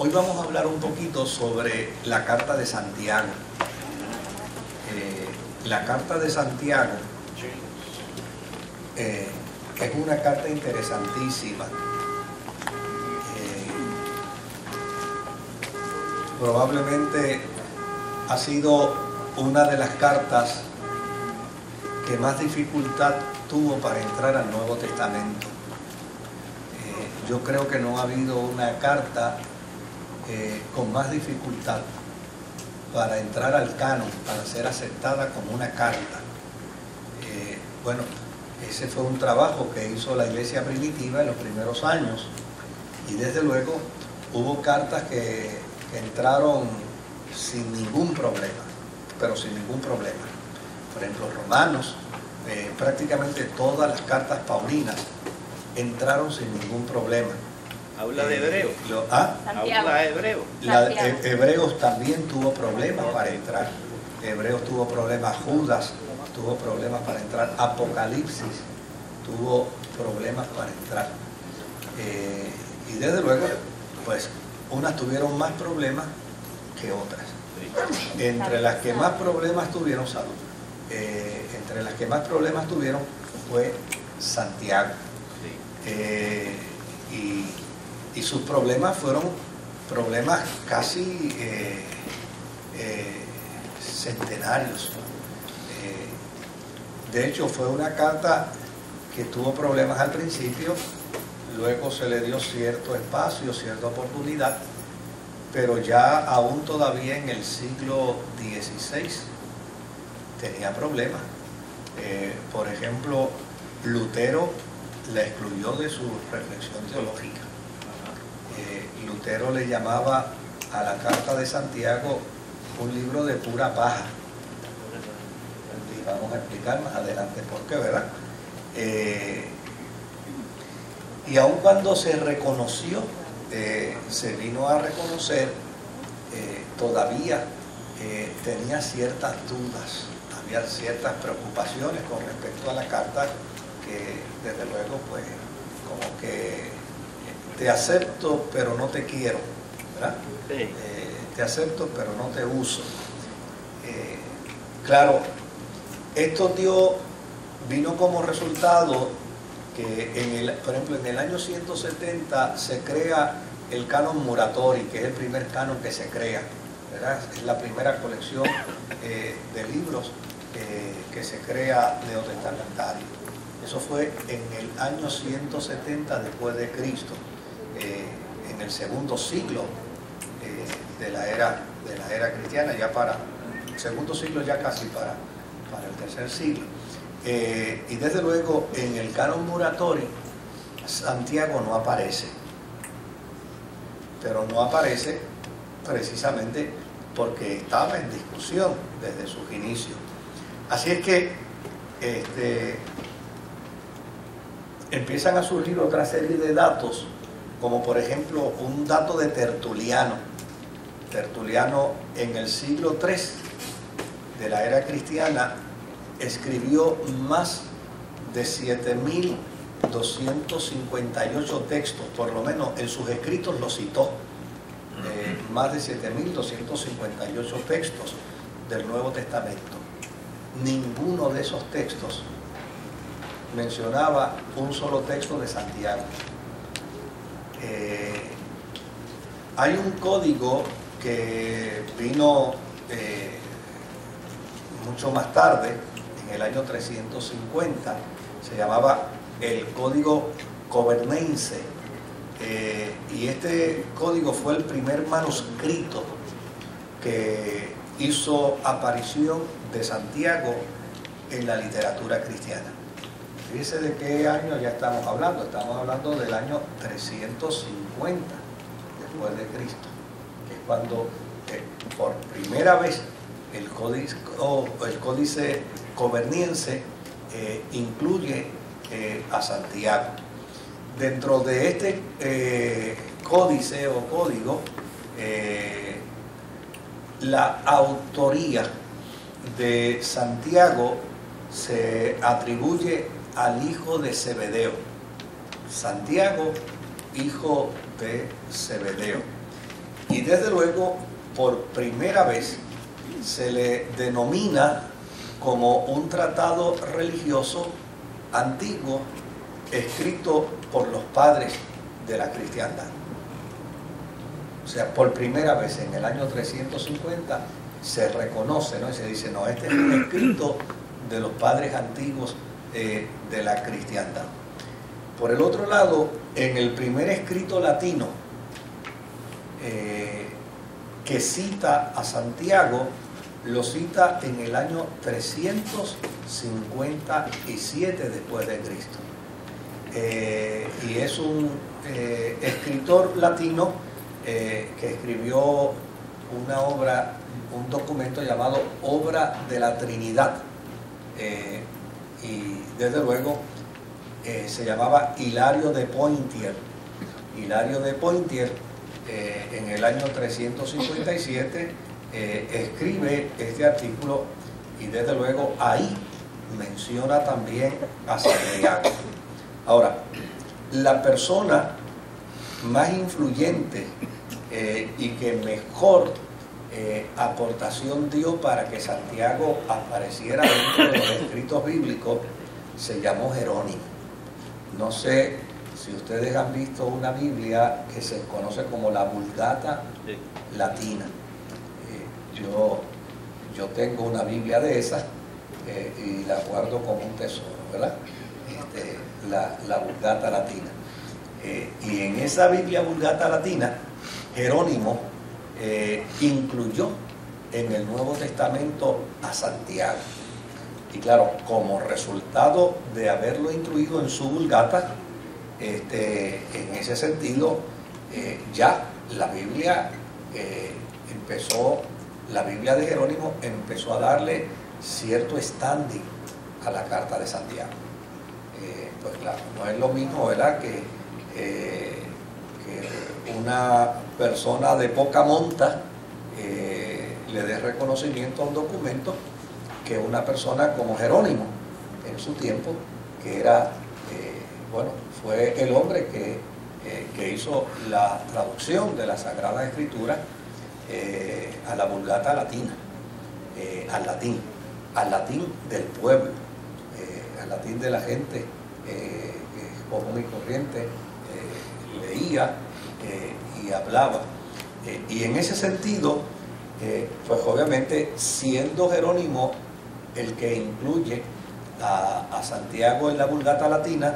Hoy vamos a hablar un poquito sobre la Carta de Santiago. Eh, la Carta de Santiago eh, es una carta interesantísima. Eh, probablemente ha sido una de las cartas que más dificultad tuvo para entrar al Nuevo Testamento. Yo creo que no ha habido una carta eh, con más dificultad para entrar al canon, para ser aceptada como una carta. Eh, bueno, ese fue un trabajo que hizo la iglesia primitiva en los primeros años y desde luego hubo cartas que, entraron sin ningún problema, pero sin ningún problema por ejemplo, Romanos, eh, prácticamente todas las cartas paulinas entraron sin ningún problema. Habla de hebreo. Lo- ah, Habla de hebreo. la-. He- Hebreos también tuvo problemas para entrar. Hebreos tuvo problemas, Judas tuvo problemas para entrar, Apocalipsis tuvo problemas para entrar. Eh, y desde luego, pues unas tuvieron más problemas que otras. Entre las que más problemas tuvieron, salud, eh, entre las que más problemas tuvieron fue Santiago. Eh, y, y sus problemas fueron problemas casi eh, eh, centenarios. Eh, de hecho, fue una carta que tuvo problemas al principio, luego se le dio cierto espacio, cierta oportunidad, pero ya aún todavía en el siglo XVI tenía problemas. Por ejemplo, Lutero la excluyó de su reflexión teológica. Lutero le llamaba a la Carta de Santiago un libro de pura paja. Y vamos a explicar más adelante por qué, ¿verdad? Eh, y aun cuando se reconoció, eh, se vino a reconocer, eh, todavía tenía ciertas dudas, había ciertas preocupaciones con respecto a la carta que desde luego pues como que te acepto pero no te quiero, ¿verdad? Sí. Eh, te acepto pero no te uso. Eh, claro, esto dio, vino como resultado que en el, por ejemplo en el año 170 se crea el canon Muratori, que es el primer canon que se crea, ¿verdad? es la primera colección eh, de libros eh, que se crea neotestamentario. Eso fue en el año 170 después de Cristo, eh, en el segundo siglo eh, de, la era, de la era cristiana, ya para, segundo siglo ya casi para, para el tercer siglo. Eh, y desde luego en el canon Muratori, Santiago no aparece, pero no aparece precisamente porque estaba en discusión desde sus inicios. Así es que este, empiezan a surgir otra serie de datos, como por ejemplo un dato de Tertuliano. Tertuliano en el siglo III de la era cristiana escribió más de 7.258 textos, por lo menos en sus escritos lo citó, eh, más de 7.258 textos del Nuevo Testamento. Ninguno de esos textos mencionaba un solo texto de Santiago. Eh, hay un código que vino eh, mucho más tarde, en el año 350, se llamaba el Código Covernense. Eh, y este código fue el primer manuscrito que hizo aparición de Santiago en la literatura cristiana. Fíjese de qué año ya estamos hablando. Estamos hablando del año 350 después de Cristo, que es cuando eh, por primera vez el códice, o el códice coverniense eh, incluye eh, a Santiago. Dentro de este códice o código, la autoría de Santiago se atribuye al hijo de Zebedeo. Santiago, hijo de Zebedeo. Y desde luego, por primera vez, se le denomina como un tratado religioso antiguo escrito por los padres de la cristiandad. O sea, por primera vez en el año 350 se reconoce, ¿no? Y se dice, no, este es un escrito de los padres antiguos eh, de la cristiandad. Por el otro lado, en el primer escrito latino eh, que cita a Santiago, lo cita en el año 357 después de Cristo. Eh, y es un escritor latino que escribió una obra, un documento llamado Obra de la Trinidad. Eh, y desde luego eh, se llamaba Hilario de Pointier. Hilario de Pointier eh, en el año 357 escribe este artículo y desde luego ahí menciona también a Santiago. Ahora, la persona más influyente eh, y que mejor eh, aportación dio para que Santiago apareciera dentro de los escritos bíblicos se llamó Jerónimo. No sé si ustedes han visto una Biblia que se conoce como la Vulgata Latina. Eh, yo, yo tengo una Biblia de esas y la guardo como un tesoro, ¿verdad? Este, la, la Vulgata Latina. y en esa Biblia Vulgata Latina, Jerónimo eh, incluyó en el Nuevo Testamento a Santiago. Y claro, como resultado de haberlo incluido en su vulgata, este, en ese sentido, eh, ya la Biblia eh, empezó, la Biblia de Jerónimo empezó a darle cierto standing a la carta de Santiago. pues claro, no es lo mismo, ¿verdad? Que, que una persona de poca monta eh, le dé reconocimiento a un documento que una persona como Jerónimo en su tiempo, que era, eh, bueno, fue el hombre que, eh, que, hizo la traducción de la Sagrada Escritura a la vulgata latina, al latín, al latín del pueblo, al latín de la gente común y corriente, leía y hablaba. Eh, y en ese sentido, eh, pues obviamente siendo Jerónimo el que incluye a, Santiago en la Vulgata Latina,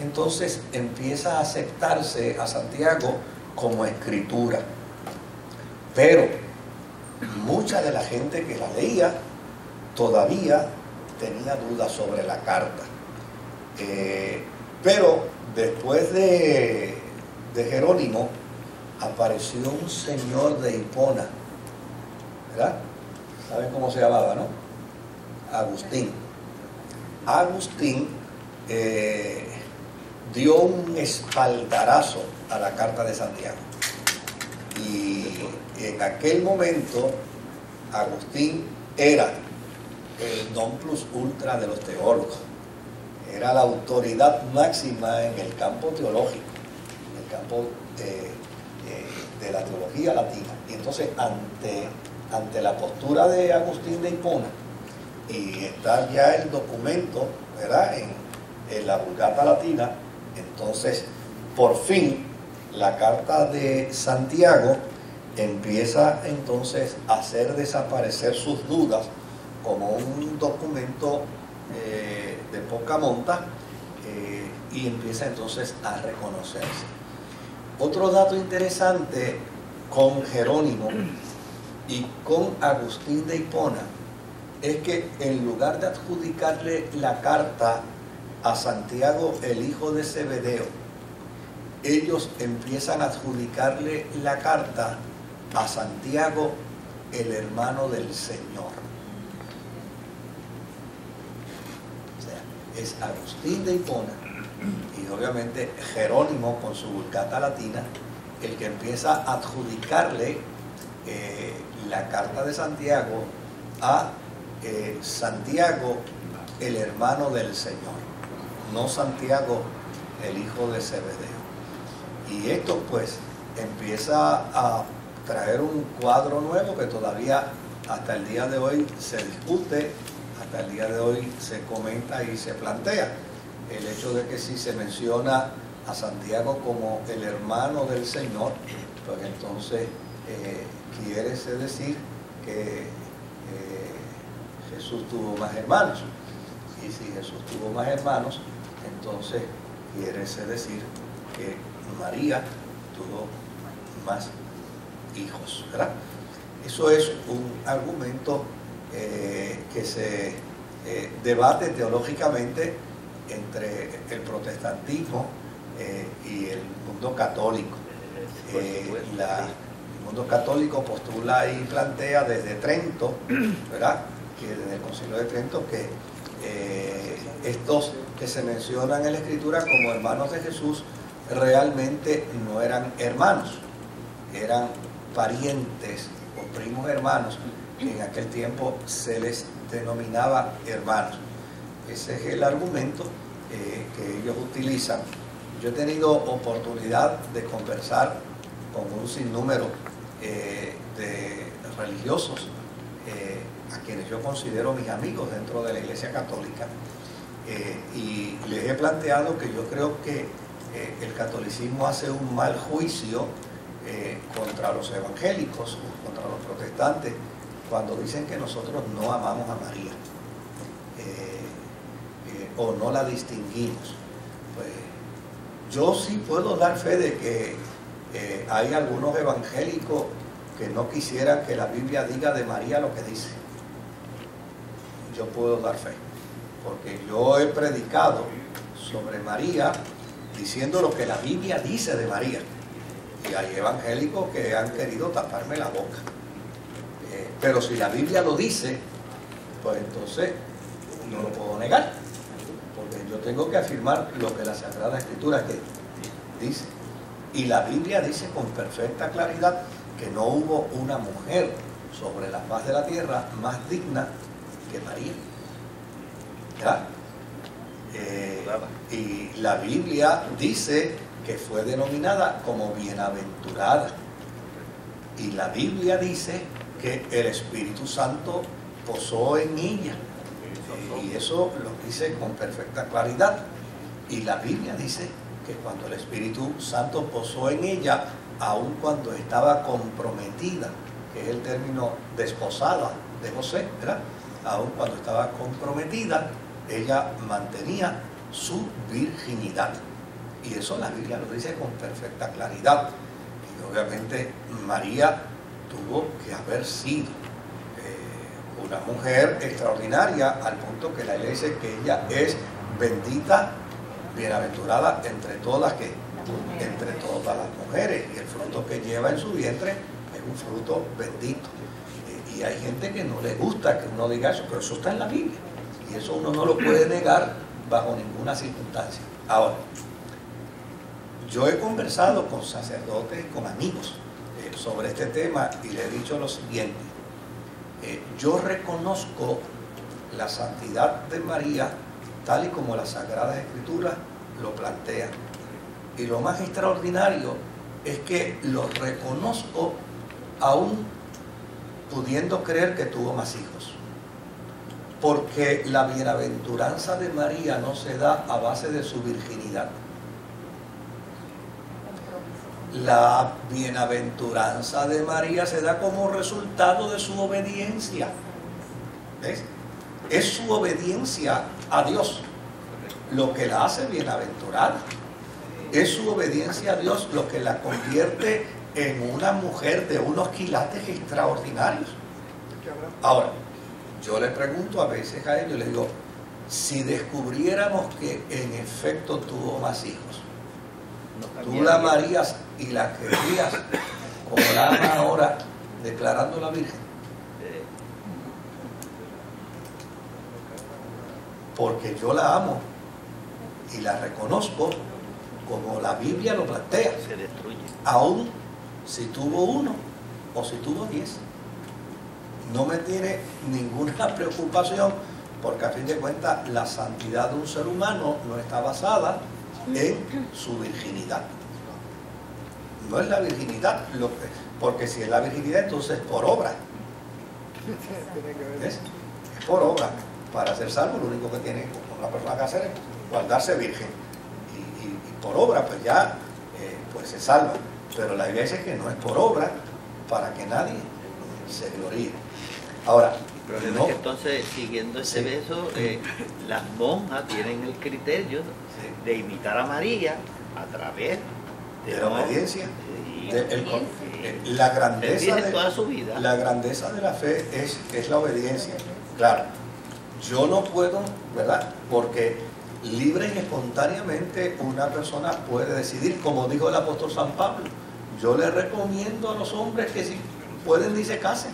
entonces empieza a aceptarse a Santiago como escritura. Pero mucha de la gente que la leía todavía tenía dudas sobre la carta. Eh, pero después de, de Jerónimo, apareció un señor de Hipona, ¿verdad? ¿Saben cómo se llamaba, no? Agustín. Agustín eh, dio un espaldarazo a la carta de Santiago. Y en aquel momento, Agustín era el non plus ultra de los teólogos. Era la autoridad máxima en el campo teológico, en campo eh, de la teología latina. Y entonces, ante, ante la postura de Agustín de Hipona, y está ya el documento, ¿verdad?, en, la Vulgata Latina, entonces, por fin, la carta de Santiago empieza entonces a hacer desaparecer sus dudas como un documento eh, de poca monta eh, y empieza entonces a reconocerse. Otro dato interesante con Jerónimo y con Agustín de Hipona es que en lugar de adjudicarle la carta a Santiago el hijo de Zebedeo, ellos empiezan a adjudicarle la carta a Santiago el hermano del Señor. O sea, es Agustín de Hipona y obviamente Jerónimo con su vulgata latina, el que empieza a adjudicarle eh, la carta de Santiago a eh, Santiago, el hermano del Señor, no Santiago, el hijo de Zebedeo. Y esto pues empieza a traer un cuadro nuevo que todavía hasta el día de hoy se discute, hasta el día de hoy se comenta y se plantea. El hecho de que si se menciona a Santiago como el hermano del Señor, pues entonces eh, quiere decir que eh, Jesús tuvo más hermanos. Y si Jesús tuvo más hermanos, entonces quiere decir que María tuvo más hijos. ¿verdad? Eso es un argumento eh, que se eh, debate teológicamente entre el protestantismo eh, y el mundo católico. el mundo católico postula y plantea desde Trento, ¿verdad? que desde el Concilio de Trento, que estos que se mencionan en la Escritura como hermanos de Jesús realmente no eran hermanos, eran parientes o primos hermanos, que en aquel tiempo se les denominaba hermanos. Ese es el argumento eh, que ellos utilizan. Yo he tenido oportunidad de conversar con un sinnúmero eh, de religiosos eh, a quienes yo considero mis amigos dentro de la Iglesia Católica y les he planteado que yo creo que el catolicismo hace un mal juicio eh, contra los evangélicos, contra los protestantes, cuando dicen que nosotros no amamos a María eh, eh, o no la distinguimos. Pues yo sí puedo dar fe de que hay algunos evangélicos que no quisieran que la Biblia diga de María lo que dice. Yo puedo dar fe, porque yo he predicado sobre María diciendo lo que la Biblia dice de María. Y hay evangélicos que han querido taparme la boca. Eh, pero si la Biblia lo dice, pues entonces no lo puedo negar. Yo tengo que afirmar lo que la Sagrada Escritura dice. Y la Biblia dice con perfecta claridad que no hubo una mujer sobre la faz de la tierra más digna que María. ¿Ya? Eh, y la Biblia dice que fue denominada como bienaventurada. Y la Biblia dice que el Espíritu Santo posó en ella. Y eso lo dice con perfecta claridad. Y la Biblia dice que cuando el Espíritu Santo posó en ella, aun cuando estaba comprometida, que es el término desposada de José, ¿verdad? Aun cuando estaba comprometida, ella mantenía su virginidad. Y eso la Biblia lo dice con perfecta claridad. Y obviamente María tuvo que haber sido una mujer extraordinaria al punto que la iglesia dice que ella es bendita, bienaventurada entre todas que entre todas las mujeres y el fruto que lleva en su vientre es un fruto bendito. Y hay gente que no le gusta que uno diga eso, pero eso está en la Biblia. Y eso uno no lo puede negar bajo ninguna circunstancia. Ahora, yo he conversado con sacerdotes, con amigos eh, sobre este tema y le he dicho lo siguiente. Eh, yo reconozco la santidad de María tal y como las Sagradas Escrituras lo plantean. Y lo más extraordinario es que lo reconozco aún pudiendo creer que tuvo más hijos. Porque la bienaventuranza de María no se da a base de su virginidad la bienaventuranza de María se da como resultado de su obediencia. ¿Ves? Es su obediencia a Dios lo que la hace bienaventurada. Es su obediencia a Dios lo que la convierte en una mujer de unos quilates extraordinarios. Ahora, yo le pregunto a veces a ellos, le digo, si descubriéramos que en efecto tuvo más hijos, tú la amarías y la querías como la ama ahora declarando la Virgen. Porque yo la amo y la reconozco como la Biblia lo plantea. Se destruye. Aún si tuvo uno o si tuvo diez. No me tiene ninguna preocupación porque a fin de cuentas la santidad de un ser humano no está basada en su virginidad. no es la virginidad, lo que- porque si es la virginidad entonces es por obra. ¿Ves? Es por obra. Para ser salvo lo único que tiene una persona que hacer es guardarse virgen. Y, y- y por obra pues ya eh, pues se salva. Pero la iglesia es que no es por obra para que nadie se gloríe. Ahora, problema no- es que entonces, siguiendo ese Sí. beso, eh, las monjas tienen el criterio de imitar a María a través de, de la obediencia, de- el- la grandeza de, toda su vida. La grandeza de la fe es, es la obediencia. Claro, yo no puedo, ¿verdad? Porque libre y espontáneamente una persona puede decidir, como dijo el apóstol San Pablo. Yo le recomiendo a los hombres que si pueden ni se casen.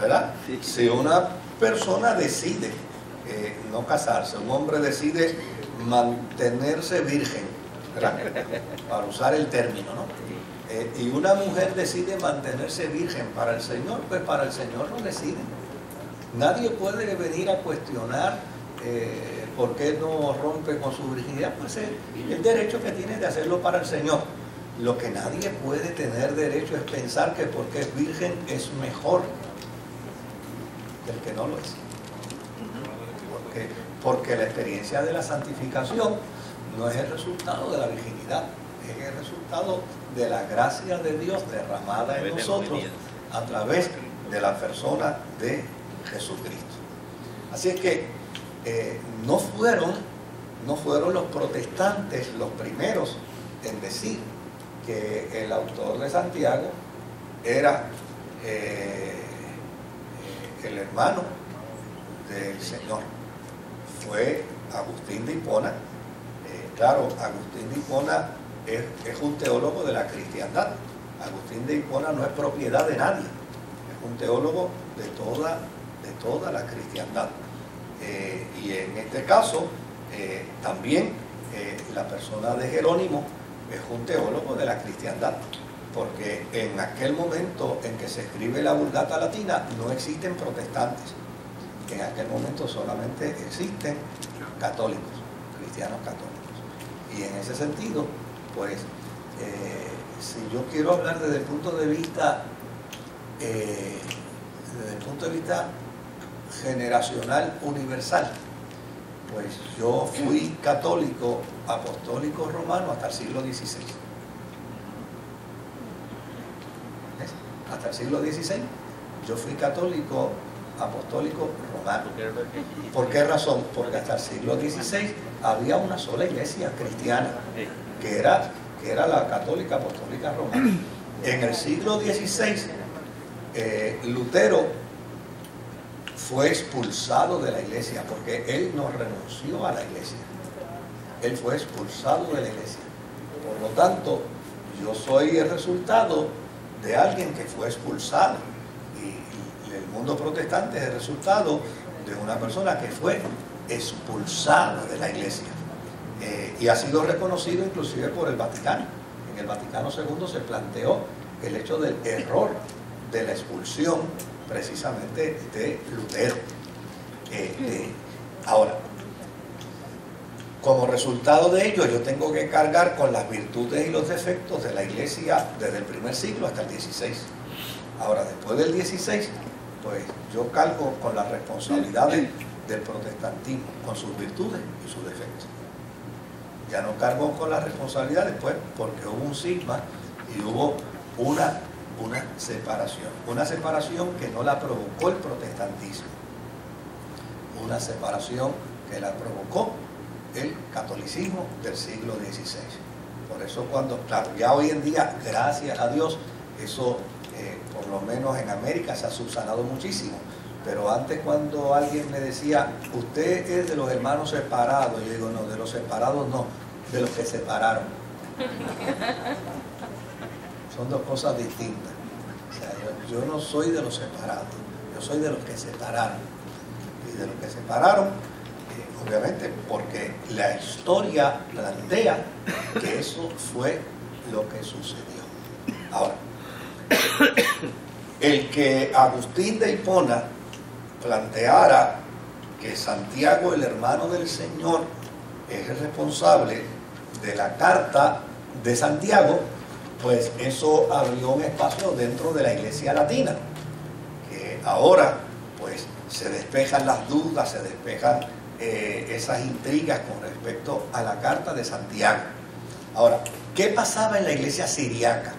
¿verdad? Si una persona decide eh, no casarse, un hombre decide mantenerse virgen. Para usar el término, ¿no? Eh, y una mujer decide mantenerse virgen para el Señor, pues para el Señor no decide. Nadie puede venir a cuestionar eh, por qué no rompe con su virginidad, pues es el derecho que tiene de hacerlo para el Señor. Lo que nadie puede tener derecho es pensar que porque es virgen es mejor que el que no lo es. Porque, porque la experiencia de la santificación no es el resultado de la virginidad, es el resultado de la gracia de Dios derramada en nosotros a través de la persona de Jesucristo. Así es que eh, no fueron, no fueron los protestantes los primeros en decir que el autor de Santiago era eh, eh, el hermano del Señor. Fue Agustín de Hipona. Eh, claro, Agustín de Hipona es, un teólogo de la cristiandad. Agustín de Hipona no es propiedad de nadie, es un teólogo de toda, de toda la cristiandad. Eh, y en este caso, eh, también la persona de Jerónimo es un teólogo de la cristiandad, porque en aquel momento en que se escribe la Vulgata Latina no existen protestantes, en aquel momento solamente existen católicos, cristianos católicos. Y en ese sentido, pues, eh, si yo quiero hablar desde el punto de vista, eh, desde el punto de vista generacional universal, pues yo fui católico, apostólico romano hasta el siglo XVI. ¿Ves? Hasta el siglo XVI yo fui católico, apostólico romano. ¿Por qué razón? Porque hasta el siglo XVI había una sola iglesia cristiana, que era, que era la católica apostólica romana. En el siglo XVI, eh, Lutero fue expulsado de la iglesia porque él no renunció a la iglesia. Él fue expulsado de la iglesia. Por lo tanto, yo soy el resultado de alguien que fue expulsado. El mundo protestante es el resultado de una persona que fue expulsada de la iglesia. Eh, y ha sido reconocido inclusive por el Vaticano. En el Vaticano II se planteó el hecho del error de la expulsión precisamente de Lutero. Eh, ahora, como resultado de ello, yo tengo que cargar con las virtudes y los defectos de la iglesia desde el primer siglo hasta el 16. Ahora, después del 16, pues yo cargo con las responsabilidades del protestantismo, con sus virtudes y sus defectos. Ya no cargo con las responsabilidades, pues, porque hubo un cisma y hubo una, una separación. Una separación que no la provocó el protestantismo. Una separación que la provocó el catolicismo del siglo XVI. Por eso cuando, claro, ya hoy en día, gracias a Dios, eso por lo menos en América se ha subsanado muchísimo. Pero antes cuando alguien me decía, usted es de los hermanos separados, yo digo, no, de los separados no, de los que separaron. Son dos cosas distintas. Yo no soy de los separados, yo soy de los que separaron. Y de los que separaron, eh, obviamente, porque la historia plantea que eso fue lo que sucedió. Ahora, el que Agustín de Hipona planteara que Santiago, el hermano del Señor, es el responsable de la carta de Santiago, pues eso abrió un espacio dentro de la iglesia latina, que ahora pues se despejan las dudas, se despejan eh, esas intrigas con respecto a la carta de Santiago. Ahora, ¿qué pasaba en la iglesia siriaca?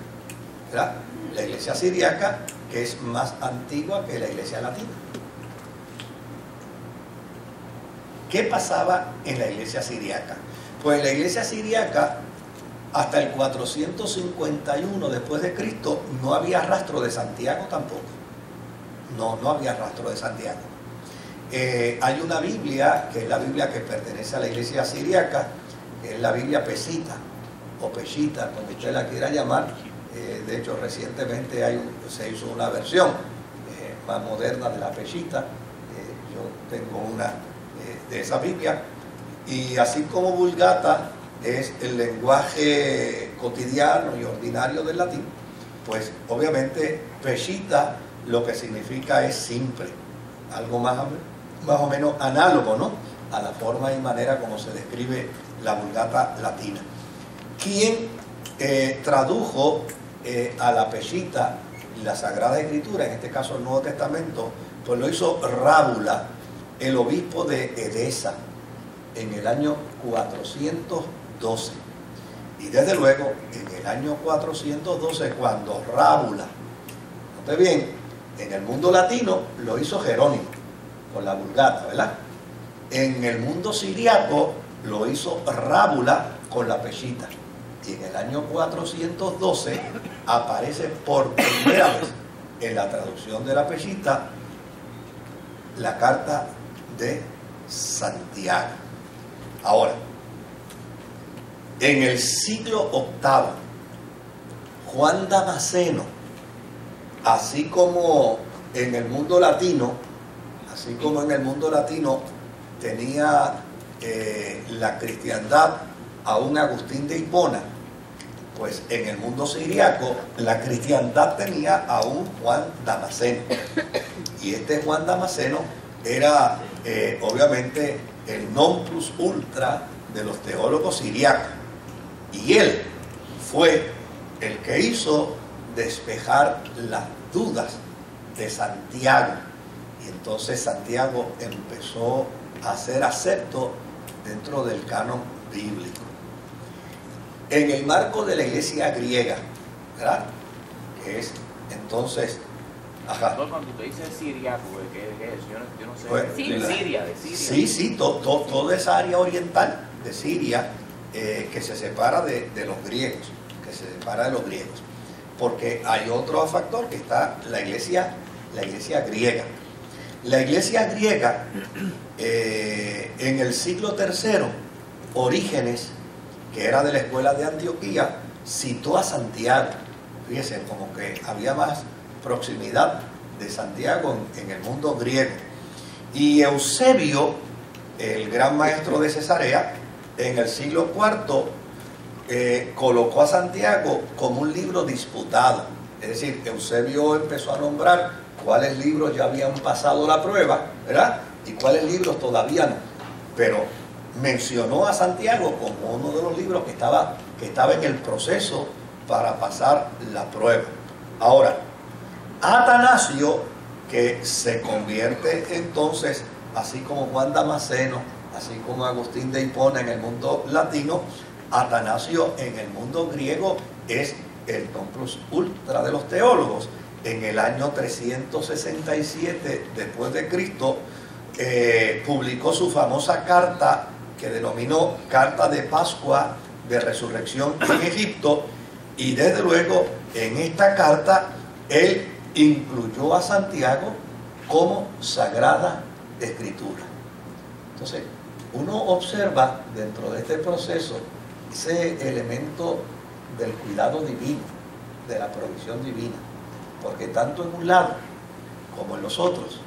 La iglesia siriaca que es más antigua que la iglesia latina. ¿Qué pasaba en la iglesia siriaca? Pues la iglesia siriaca, hasta el 451 después de Cristo, no había rastro de Santiago tampoco. No, no había rastro de Santiago. Eh, hay una Biblia, que es la Biblia que pertenece a la iglesia siriaca, que es la Biblia Pesita, o Peshita, como usted la quiera llamar. Eh, de hecho, recientemente se hizo una versión eh, más moderna de la Peshita. yo tengo una de esa Biblia. Y así como Vulgata es el lenguaje cotidiano y ordinario del latín, pues obviamente Peshita lo que significa es simple, algo más, más o menos análogo ¿no? a la forma y manera como se describe la Vulgata latina. ¿Quién eh, tradujo eh, a la Peshita la Sagrada Escritura, en este caso el Nuevo Testamento, pues lo hizo Rábula, el obispo de Edesa en el año 412. Y desde luego, en el año 412, cuando Rábula, note bien, en el mundo latino lo hizo Jerónimo, con la Vulgata, ¿verdad? En el mundo siriaco lo hizo Rábula con la Peshita. Y en el año 412 aparece por primera vez en la traducción de la Peshita la carta de Santiago. Ahora, en el siglo VIII, Juan Damasceno, así como en el mundo latino, así como en el mundo latino tenía eh, la cristiandad a un Agustín de Hipona, pues en el mundo siriaco la cristiandad tenía a un Juan Damasceno. Y este Juan Damasceno era eh, obviamente el non plus ultra de los teólogos siriacos. Y él fue el que hizo despejar las dudas de Santiago. Y entonces Santiago empezó a ser acepto dentro del canon bíblico. En el marco de la iglesia griega, ¿verdad? Que es entonces cuando usted dice Siria, ¿qué, es? Yo no, sé. Pues, de Siria, de Siria. Sí, sí, toda esa área oriental de Siria eh, que se separa de, los griegos, que se separa de los griegos. Porque hay otro factor que está la iglesia, la iglesia griega. La iglesia griega eh, en el siglo III, Orígenes, que era de la escuela de Antioquía, citó a Santiago. Fíjense, como que había más proximidad de Santiago en, el mundo griego. Y Eusebio, el gran maestro de Cesarea, en el siglo IV eh, colocó a Santiago como un libro disputado. Es decir, Eusebio empezó a nombrar cuáles libros ya habían pasado la prueba, ¿verdad? Y cuáles libros todavía no. Pero mencionó a Santiago como uno de los libros que estaba, que estaba en el proceso para pasar la prueba. Ahora, Atanasio, que se convierte entonces, así como Juan Damasceno, así como Agustín de Hipona en el mundo latino, Atanasio en el mundo griego es el non plus ultra de los teólogos. En el año 367 después de Cristo eh, publicó su famosa carta que denominó Carta de Pascua de Resurrección en Egipto y desde luego en esta carta él incluyó a Santiago como sagrada escritura. Entonces, uno observa dentro de este proceso ese elemento del cuidado divino, de la provisión divina, porque tanto en un lado como en los otros,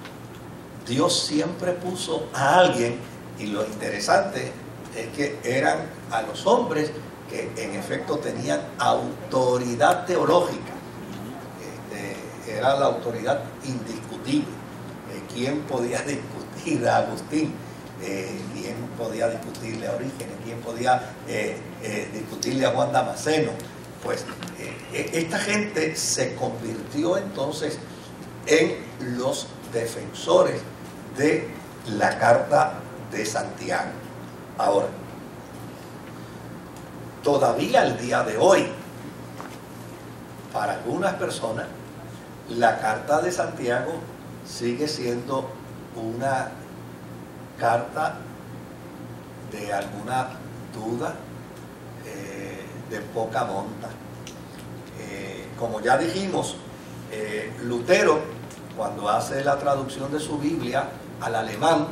Dios siempre puso a alguien, y lo interesante es que eran a los hombres que en efecto tenían autoridad teológica era la autoridad indiscutible. Eh, ¿Quién podía discutir a Agustín? Eh, ¿Quién podía discutirle a Orígenes? ¿Quién podía eh, discutirle a Juan Damasceno? pues eh, esta gente se convirtió entonces en los defensores de la Carta de Santiago. Ahora, todavía al día de hoy, para algunas personas, la Carta de Santiago sigue siendo una carta de alguna duda, eh, de poca monta. Eh, como ya dijimos, eh, Lutero, cuando hace la traducción de su Biblia al alemán,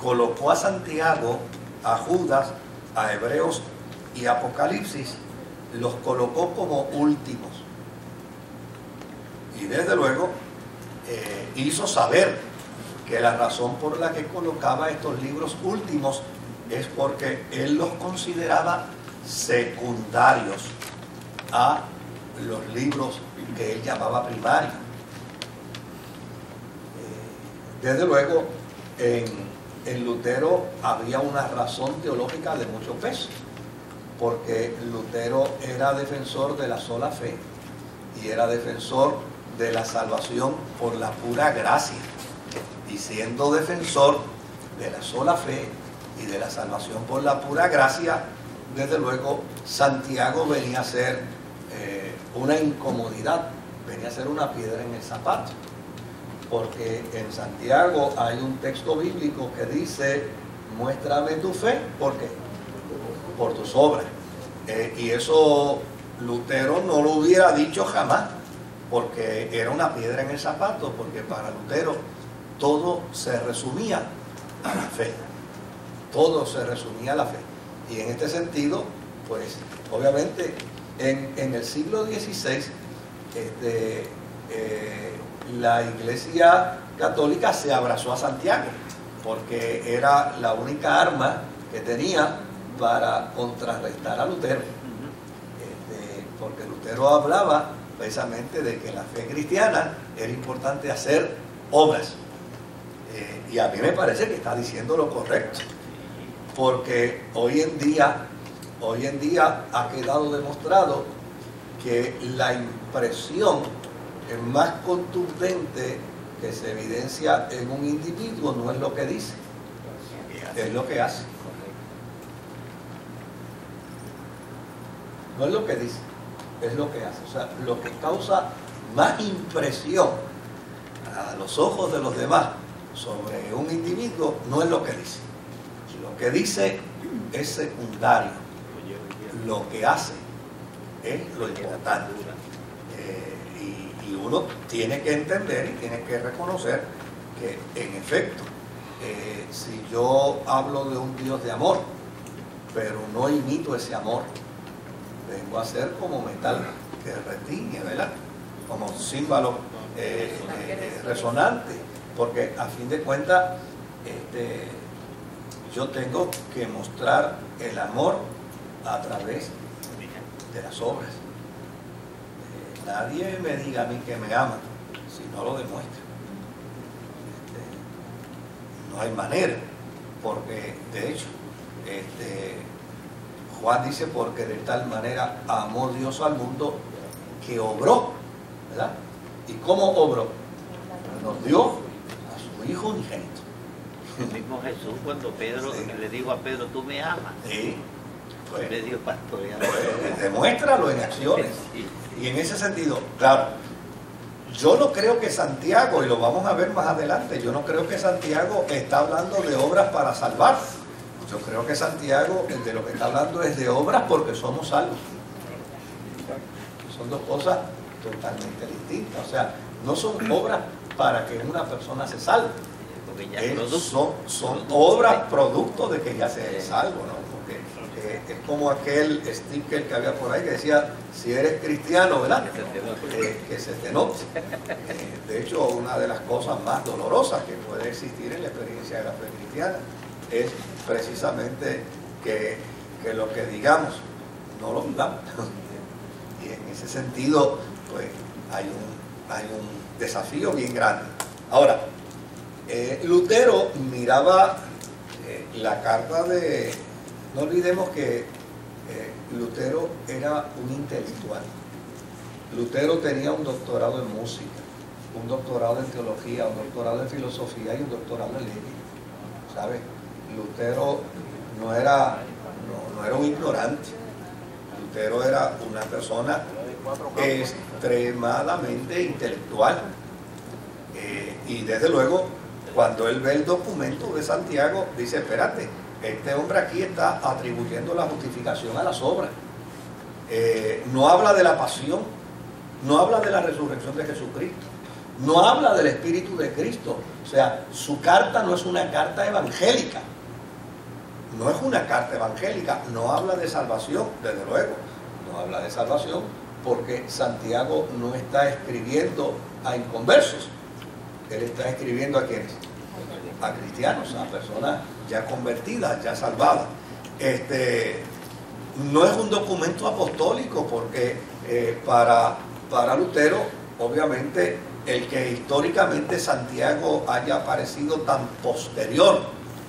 colocó a Santiago, a Judas, a Hebreos y Apocalipsis, los colocó como últimos. Y desde luego hizo saber que la razón por la que colocaba estos libros últimos es porque él los consideraba secundarios a los libros que él llamaba primarios. Eh, desde luego, en, Lutero había una razón teológica de mucho peso, porque Lutero era defensor de la sola fe y era defensor de la salvación por la pura gracia y siendo defensor de la sola fe y de la salvación por la pura gracia, desde luego Santiago venía a ser eh, una incomodidad, venía a ser una piedra en el zapato. Porque en Santiago hay un texto bíblico que dice, muéstrame tu fe, ¿por qué? Por tus obras. Eh, y eso Lutero no lo hubiera dicho jamás, porque era una piedra en el zapato, porque para Lutero todo se resumía a la fe. Todo se resumía a la fe. Y en este sentido, pues obviamente en, el siglo XVI este, eh, la iglesia católica se abrazó a Santiago porque era la única arma que tenía para contrarrestar a Lutero. Este, porque Lutero hablaba precisamente de que la fe cristiana era importante hacer obras. Eh, y a mí me parece que está diciendo lo correcto, porque hoy en día, hoy en día ha quedado demostrado que la impresión más contundente que se evidencia en un individuo no es lo que dice, es lo que hace. No es lo que dice, es lo que hace. O sea, lo que causa más impresión a los ojos de los demás sobre un individuo no es lo que dice. Lo que dice es secundario. Lo que hace es lo importante. Eh, uno tiene que entender y tiene que reconocer que en efecto, eh, si yo hablo de un Dios de amor, pero no imito ese amor, vengo a ser como metal que retiñe, ¿verdad? Como símbolo eh, resonante porque a fin de cuentas este, yo tengo que mostrar el amor a través de las obras. Nadie me diga a mí que me ama si no lo demuestra. Este, no hay manera, porque de hecho, este, Juan dice, porque de tal manera amó Dios al mundo que obró, ¿verdad? ¿Y cómo obró? Nos dio hijo unigénito. El mismo Jesús cuando Pedro le dijo a Pedro, tú me amas. Sí. Pues, le dio pastorear. Pues, demuéstralo en acciones. Y en ese sentido, claro, yo no creo que Santiago, y lo vamos a ver más adelante, yo no creo que Santiago está hablando de obras para salvar. Yo creo que Santiago de lo que está hablando es de obras porque somos salvos. Son dos cosas totalmente distintas. O sea, no son obras para que una persona se salve. son, son obras producto de que ya se salvo, ¿no? Es como aquel sticker que había por ahí que decía, si eres cristiano, ¿verdad? que se te note. Eh, eh, de hecho, una de las cosas más dolorosas que puede existir en la experiencia de la fe cristiana es precisamente que, que lo que digamos no lo vivamos. y en ese sentido, pues hay un, hay un desafío bien grande. Ahora, eh, Lutero miraba la carta de, no olvidemos que eh, Lutero era un intelectual. Lutero tenía un doctorado en música, un doctorado en teología, un doctorado en filosofía y un doctorado en leyes. ¿Sabes? Lutero no era, no, era un ignorante. Lutero era una persona extremadamente intelectual. Eh, y desde luego, cuando él ve el documento de Santiago, dice, espérate, este hombre aquí está atribuyendo la justificación a las obras. Eh, no habla de la pasión, no habla de la resurrección de Jesucristo, no habla del Espíritu de Cristo. O sea, su carta no es una carta evangélica, no es una carta evangélica, no habla de salvación, desde luego, no habla de salvación porque Santiago no está escribiendo a inconversos, él está escribiendo a quienes, a cristianos, a personas ya convertidas, ya salvadas. Este, no es un documento apostólico porque eh, para, para Lutero, obviamente, el que históricamente Santiago haya aparecido tan posterior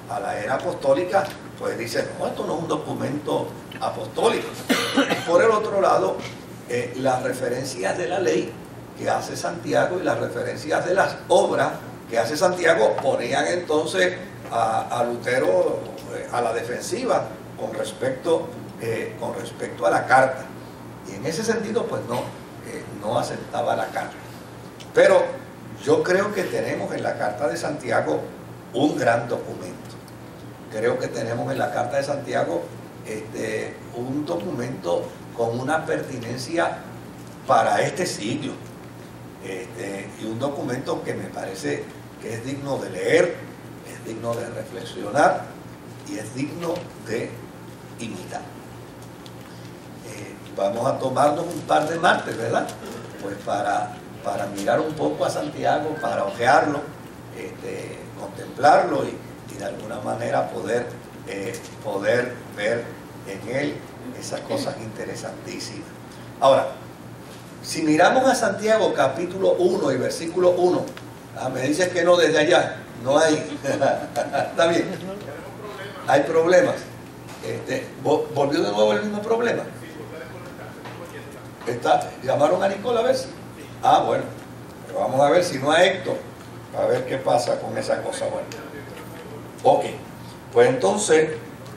a la era apostólica, pues dice, no, esto no es un documento apostólico. Por el otro lado, eh, las referencias de la ley que hace Santiago y las referencias de las obras que hace Santiago ponían entonces a, Lutero eh, a la defensiva con respecto, eh, con respecto a la carta. Y en ese sentido, pues no, no aceptaba la carta. Pero yo creo que tenemos en la carta de Santiago un gran documento. Creo que tenemos en la carta de Santiago este, un documento con una pertinencia para este siglo. Este, y un documento que me parece que es digno de leer, digno de reflexionar y es digno de imitar. Eh, vamos a tomarnos un par de martes, ¿verdad? Pues para, para mirar un poco a Santiago, para ojearlo, este, contemplarlo y, de alguna manera poder, eh, poder ver en él esas cosas interesantísimas. Ahora, si miramos a Santiago capítulo 1 y versículo 1, ah, me dices que no desde allá, no hay, está bien, hay problemas. Este, ¿Volvió de nuevo el mismo problema? Está, ¿Llamaron a Nicola a ver? Ah, bueno, vamos a ver si no a Héctor, a ver qué pasa con esa cosa buena. Ok, pues entonces,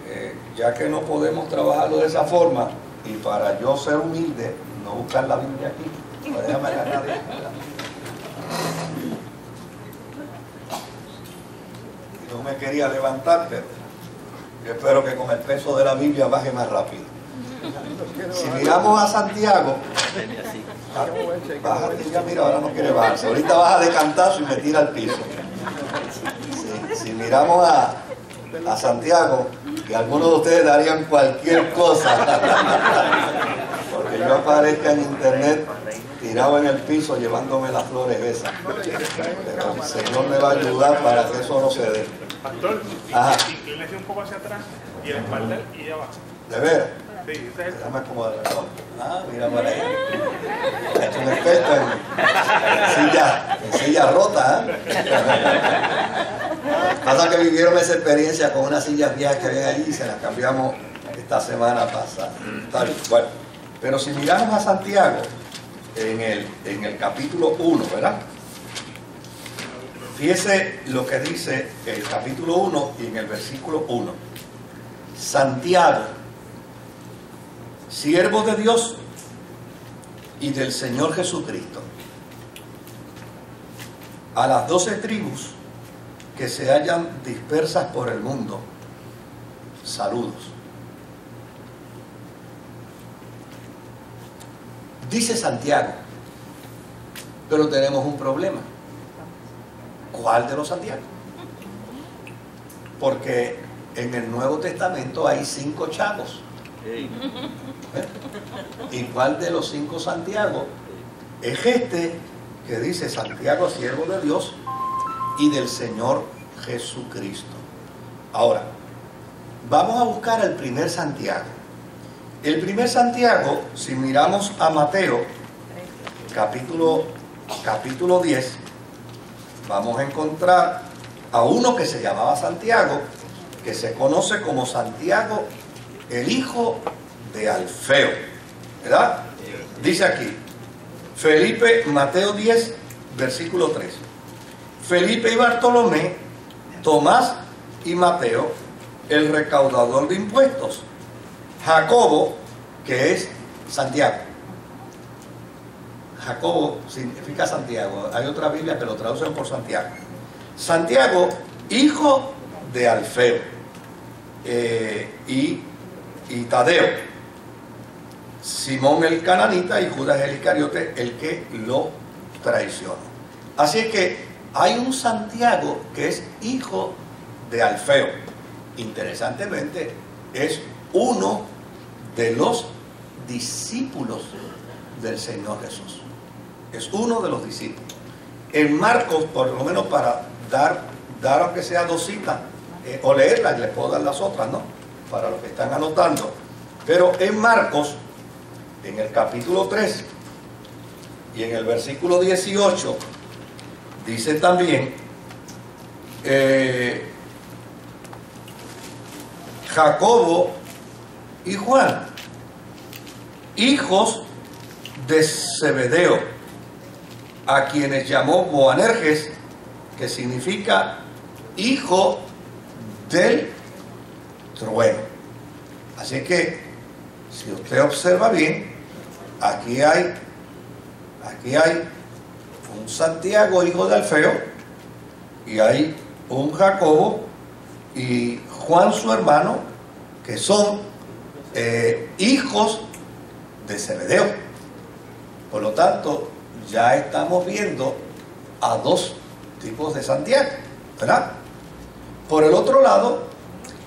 eh, ya que no podemos trabajarlo de esa forma, y para yo ser humilde, no buscar la Biblia aquí, pues déjame agarrar No me quería levantar, pero espero que con el peso de la Biblia baje más rápido. Si miramos a Santiago, bájate ya, mira, ahora no quiere bajarse. Ahorita baja de cantazo y me tira al piso si miramos a, a Santiago, que algunos de ustedes darían cualquier cosa porque yo aparezca en internet tirado en el piso llevándome las flores esas. Pero el Señor me va a ayudar para que eso no se dé. Pastor, inclínese un poco hacia atrás y el espalda y ya va. ¿De ver? Sí, Déjame acomodar Ah, mira para ahí. Es un experto en silla, en silla rota, ¿eh? Pasa que vivieron esa experiencia con unas sillas viejas que había allí y se las cambiamos esta semana pasada. Bueno, pero si miramos a Santiago en el, en el capítulo 1, ¿verdad? Fíjese lo que dice el capítulo 1 y en el versículo 1. Santiago, siervo de Dios y del Señor Jesucristo, a las doce tribus que se hallan dispersas por el mundo. Saludos. Dice Santiago, pero tenemos un problema. ¿Cuál de los Santiago? Porque en el Nuevo Testamento hay cinco chavos. ¿Eh? ¿Y cuál de los cinco Santiago es este que dice Santiago, siervo de Dios, y del Señor Jesucristo. Ahora, vamos a buscar el primer Santiago. El primer Santiago, si miramos a Mateo, capítulo, capítulo 10, vamos a encontrar a uno que se llamaba Santiago, que se conoce como Santiago, el hijo de Alfeo. ¿Verdad? Dice aquí, Felipe, Mateo 10, versículo 3. Felipe y Bartolomé, Tomás y Mateo, el recaudador de impuestos. Jacobo, que es Santiago. Jacobo significa Santiago. Hay otra Biblia que lo traducen por Santiago. Santiago, hijo de Alfeo. Eh, y, y Tadeo. Simón el cananita y Judas el Iscariote, el que lo traicionó. Así que hay un Santiago que es hijo de Alfeo. Interesantemente, es uno de los discípulos del Señor Jesús. Es uno de los discípulos. En Marcos, por lo menos para dar, dar aunque sea dos citas, eh, o leerlas, les puedo dar las otras, ¿no? Para los que están anotando. Pero en Marcos, en el capítulo 3 y en el versículo 18, dice también, eh, Jacobo y Juan, hijos de Zebedeo, a quienes llamó Boanerges, que significa hijo del trueno. Así que, si usted observa bien, aquí hay, aquí hay un Santiago, hijo de Alfeo, y hay un Jacobo y Juan su hermano, que son eh, hijos de Zebedeo. Por lo tanto, ya estamos viendo a dos tipos de Santiago, ¿verdad? Por el otro lado,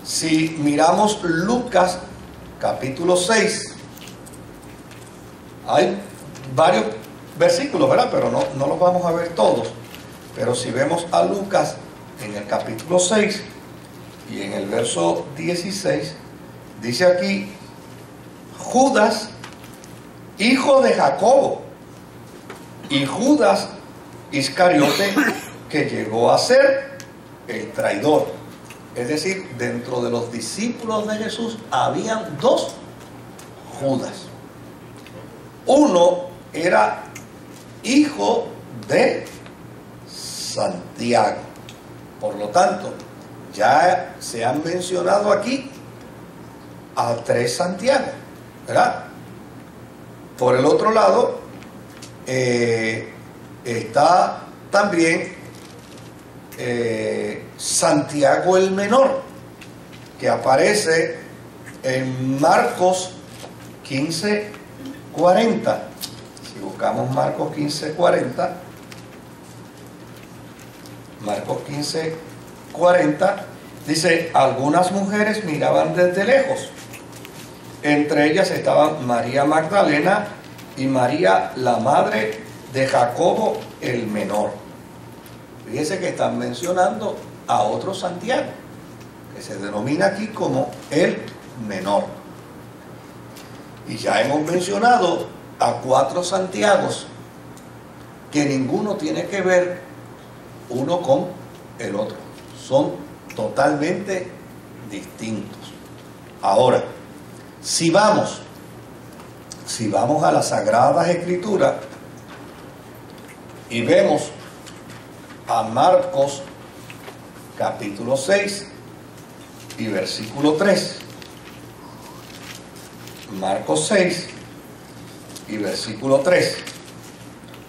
si miramos Lucas capítulo 6, hay varios versículos, ¿verdad? Pero no, no los vamos a ver todos. Pero si vemos a Lucas en el capítulo 6 y en el verso 16, dice aquí, Judas, hijo de Jacobo, y Judas Iscariote, que llegó a ser el traidor. Es decir, dentro de los discípulos de Jesús habían dos Judas. Uno era hijo de Santiago. Por lo tanto, ya se han mencionado aquí a tres Santiago, ¿verdad? Por el otro lado, eh, está también eh, Santiago el Menor, que aparece en Marcos 15, 40. Si buscamos Marcos 15, 40, Marcos 15, 40, dice, algunas mujeres miraban desde lejos. Entre ellas estaban María Magdalena y María, la madre de Jacobo el menor. Fíjense que están mencionando a otro Santiago, que se denomina aquí como el menor. Y ya hemos mencionado a cuatro Santiagos que ninguno tiene que ver uno con el otro. Son totalmente distintos. Ahora, si vamos, si vamos a las Sagradas Escrituras y vemos a Marcos capítulo 6 y versículo 3. Marcos 6 y versículo 3.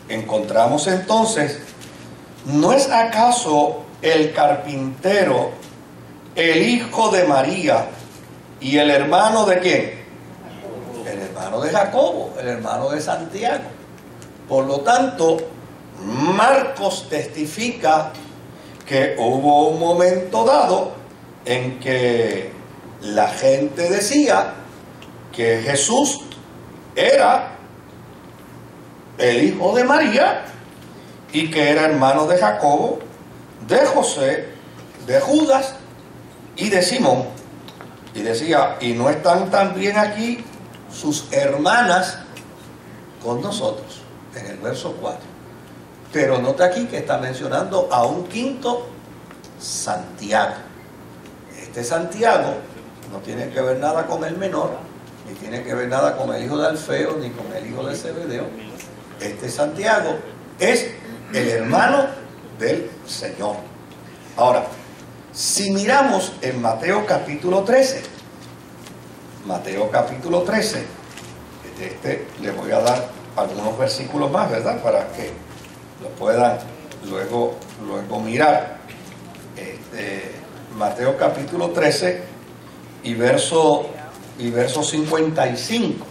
Encontramos entonces, ¿no es acaso el carpintero el hijo de María y el hermano de quién? Hermano de Jacobo, el hermano de Santiago. Por lo tanto, Marcos testifica que hubo un momento dado en que la gente decía que Jesús era el hijo de María y que era hermano de Jacobo, de José, de Judas y de Simón. Y decía, ¿y no están también aquí sus hermanas con nosotros? En el verso 4. Pero nota aquí que está mencionando a un quinto Santiago. Este Santiago no tiene que ver nada con el menor, ni tiene que ver nada con el hijo de Alfeo, ni con el hijo de Zebedeo. Este Santiago es el hermano del Señor. Ahora, si miramos en Mateo capítulo 13, Mateo capítulo 13, este, le voy a dar algunos versículos más, ¿verdad? Para que lo puedan luego, luego mirar. Este, Mateo capítulo 13 y verso, y verso 55.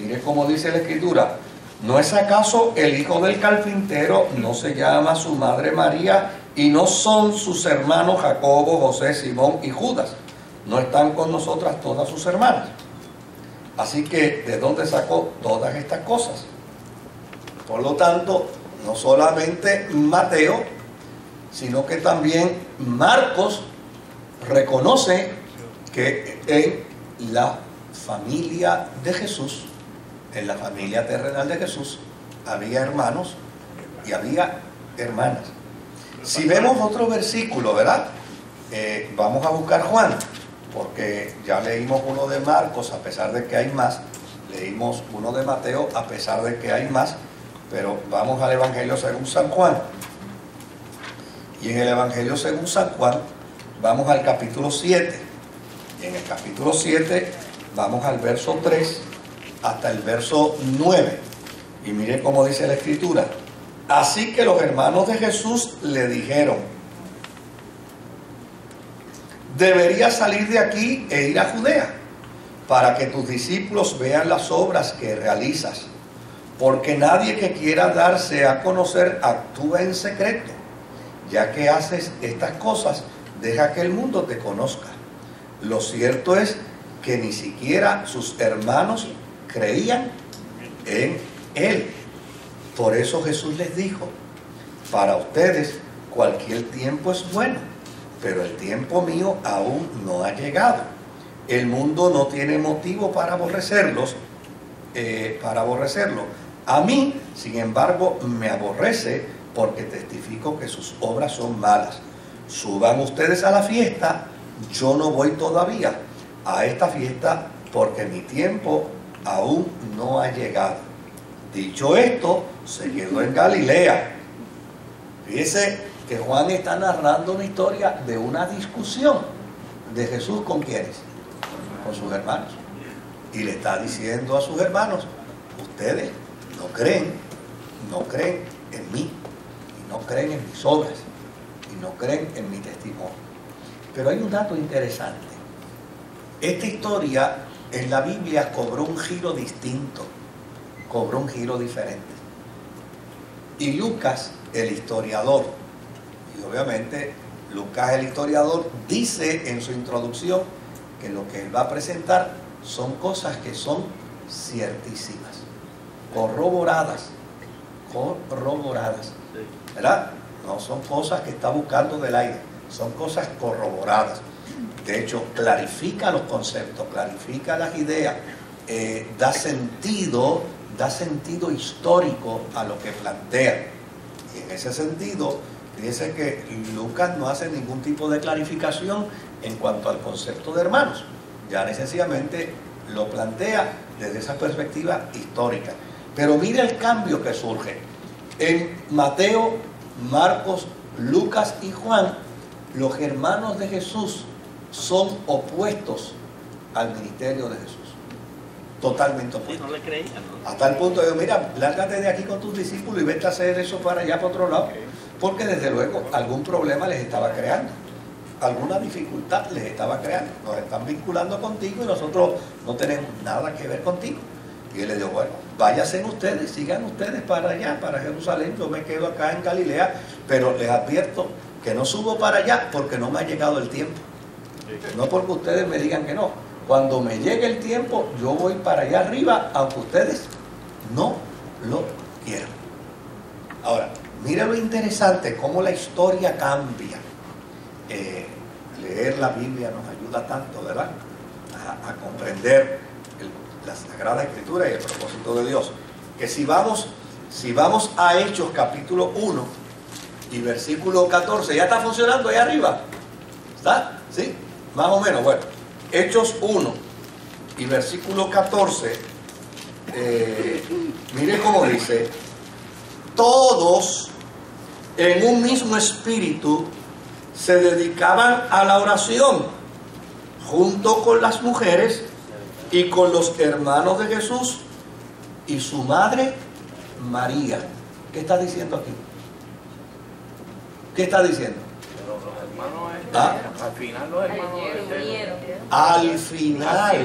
Mire cómo dice la escritura. ¿No es acaso el hijo del carpintero, no se llama su madre María y no son sus hermanos Jacobo, José, Simón y Judas? ¿No están con nosotras todas sus hermanas? Así que, ¿de dónde sacó todas estas cosas? Por lo tanto, no solamente Mateo, sino que también Marcos reconoce que en la familia de Jesús, en la familia terrenal de Jesús, había hermanos y había hermanas. Si vemos otro versículo, ¿verdad? Eh, vamos a buscar Juan porque ya leímos uno de Marcos a pesar de que hay más, leímos uno de Mateo a pesar de que hay más, pero vamos al Evangelio según San Juan. Y en el Evangelio según San Juan vamos al capítulo 7. Y en el capítulo 7 vamos al verso 3 hasta el verso 9. Y mire cómo dice la escritura. Así que los hermanos de Jesús le dijeron, deberías salir de aquí e ir a Judea para que tus discípulos vean las obras que realizas. Porque nadie que quiera darse a conocer actúa en secreto. Ya que haces estas cosas, deja que el mundo te conozca. Lo cierto es que ni siquiera sus hermanos creían en él. Por eso Jesús les dijo, para ustedes cualquier tiempo es bueno pero el tiempo mío aún no ha llegado. El mundo no tiene motivo para aborrecerlos, eh, para aborrecerlo. A mí, sin embargo, me aborrece porque testifico que sus obras son malas. Suban ustedes a la fiesta, yo no voy todavía a esta fiesta porque mi tiempo aún no ha llegado. Dicho esto, se quedó en Galilea. Fíjese que Juan está narrando una historia de una discusión de Jesús con quienes, con sus hermanos. Y le está diciendo a sus hermanos, ustedes no creen, no creen en mí, y no creen en mis obras, y no creen en mi testimonio. Pero hay un dato interesante. Esta historia en la Biblia cobró un giro distinto, cobró un giro diferente. Y Lucas, el historiador, y obviamente Lucas el historiador dice en su introducción que lo que él va a presentar son cosas que son ciertísimas, corroboradas, corroboradas, ¿verdad? No son cosas que está buscando del aire, son cosas corroboradas. De hecho, clarifica los conceptos, clarifica las ideas, eh, da sentido, da sentido histórico a lo que plantea. Y en ese sentido, Fíjense que Lucas no hace ningún tipo de clarificación en cuanto al concepto de hermanos. Ya sencillamente lo plantea desde esa perspectiva histórica. Pero mire el cambio que surge. En Mateo, Marcos, Lucas y Juan, los hermanos de Jesús son opuestos al ministerio de Jesús. Totalmente opuestos. no le creían, Hasta el punto de, mira, lárgate de aquí con tus discípulos y vete a hacer eso para allá, para otro lado porque desde luego algún problema les estaba creando, alguna dificultad les estaba creando. Nos están vinculando contigo y nosotros no tenemos nada que ver contigo. Y él le dijo, bueno, váyanse ustedes, sigan ustedes para allá, para Jerusalén, yo me quedo acá en Galilea, pero les advierto que no subo para allá porque no me ha llegado el tiempo. No porque ustedes me digan que no. Cuando me llegue el tiempo, yo voy para allá arriba, aunque ustedes no lo quieran. Ahora, Mira lo interesante, cómo la historia cambia. Eh, leer la Biblia nos ayuda tanto, ¿verdad? A, comprender la Sagrada Escritura y el propósito de Dios. Que si vamos, si vamos a Hechos capítulo 1 y versículo 14, ¿ya está funcionando ahí arriba? ¿Está? ¿Sí? Más o menos, bueno. Hechos 1 y versículo 14, eh, mire cómo dice, todos en un mismo espíritu se dedicaban a la oración junto con las mujeres y con los hermanos de Jesús y su madre María. ¿Qué está diciendo aquí? ¿Qué está diciendo? ¿Ah? Al final los hermanos Al final,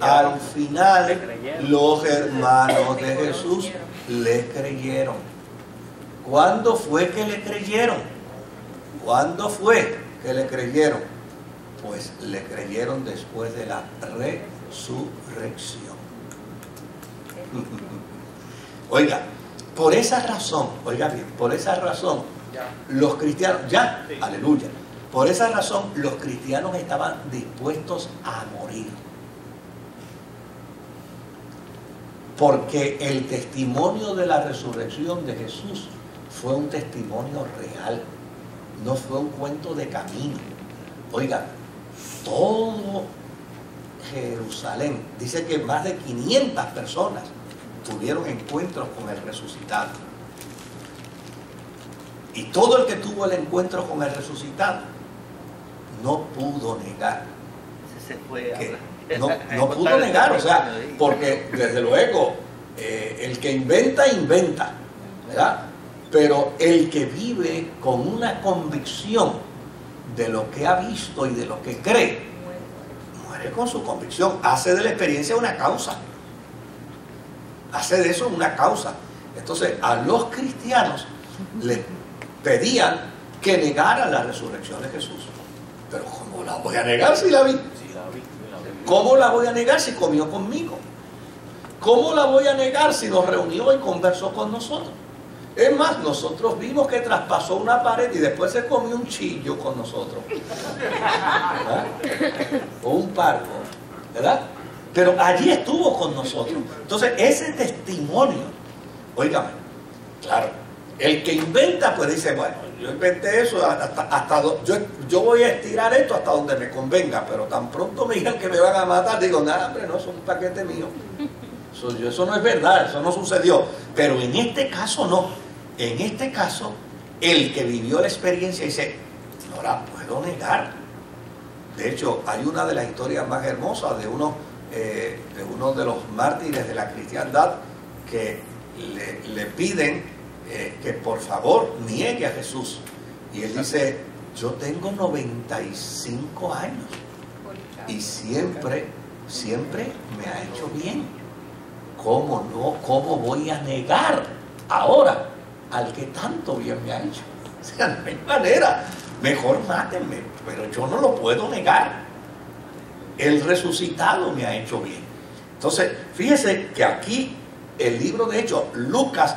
al final los hermanos de Jesús le creyeron. ¿Cuándo fue que le creyeron? ¿Cuándo fue que le creyeron? Pues le creyeron después de la resurrección. Oiga, por esa razón, oiga bien, por esa razón, los cristianos, ya, aleluya, por esa razón los cristianos estaban dispuestos a morir. Porque el testimonio de la resurrección de Jesús fue un testimonio real, no fue un cuento de camino. Oiga, todo Jerusalén, dice que más de 500 personas tuvieron encuentros con el resucitado. Y todo el que tuvo el encuentro con el resucitado no pudo negar. no, no pudo negar, o sea, porque desde luego eh, el que inventa, inventa, ¿verdad? Pero el que vive con una convicción de lo que ha visto y de lo que cree, muere con su convicción, hace de la experiencia una causa hacer de eso una causa. Entonces, a los cristianos les pedían que negaran la resurrección de Jesús. Pero ¿cómo la voy a negar si la vi? ¿Cómo la voy a negar si comió conmigo? ¿Cómo la voy a negar si nos reunió y conversó con nosotros? Es más, nosotros vimos que traspasó una pared y después se comió un chillo con nosotros. O un parco, ¿verdad? Pero allí estuvo con nosotros. Entonces, ese testimonio, oígame, claro, el que inventa, pues dice, bueno, yo inventé eso hasta, hasta yo, yo voy a estirar esto hasta donde me convenga, pero tan pronto me digan que me van a matar, digo, nada, hombre, no, es un paquete mío. Eso, eso no es verdad, eso no sucedió. Pero en este caso no. En este caso, el que vivió la experiencia dice, no la puedo negar. De hecho, hay una de las historias más hermosas de uno eh, de uno de los mártires de la cristiandad que le, piden eh, que por favor niegue a Jesús. Y él dice, yo tengo 95 años y siempre, siempre me ha hecho bien. ¿Cómo no? ¿Cómo voy a negar ahora al que tanto bien me ha hecho? O sea, no hay manera. Mejor mátenme, pero yo no lo puedo negar el resucitado me ha hecho bien. Entonces, fíjese que aquí el libro de Hechos, Lucas,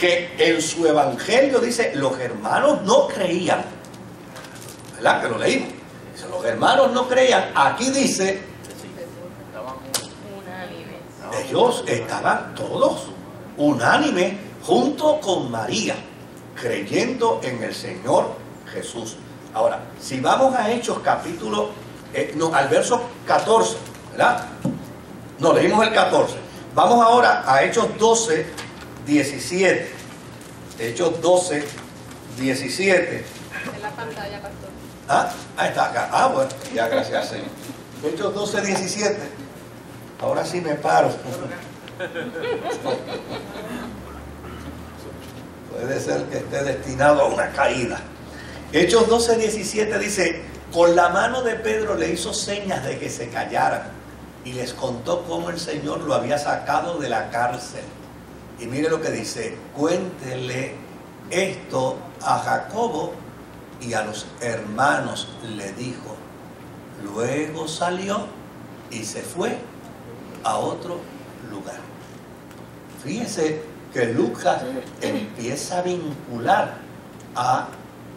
que en su evangelio dice, los hermanos no creían. ¿Verdad? Que lo leímos. Los hermanos no creían. Aquí dice, ellos estaban todos unánimes junto con María, creyendo en el Señor Jesús. Ahora, si vamos a Hechos capítulo eh, no, al verso 14, ¿verdad? No, leímos el 14. Vamos ahora a Hechos 12, 17. Hechos 12, 17. En la pantalla, pastor. Ah, ahí está acá. Ah, bueno, ya gracias, Señor. Hechos 12, 17. Ahora sí me paro. Puede ser que esté destinado a una caída. Hechos 12, 17 dice, con la mano de Pedro le hizo señas de que se callaran y les contó cómo el Señor lo había sacado de la cárcel. Y mire lo que dice, cuéntele esto a Jacobo y a los hermanos le dijo. Luego salió y se fue a otro lugar. Fíjese que Lucas empieza a vincular a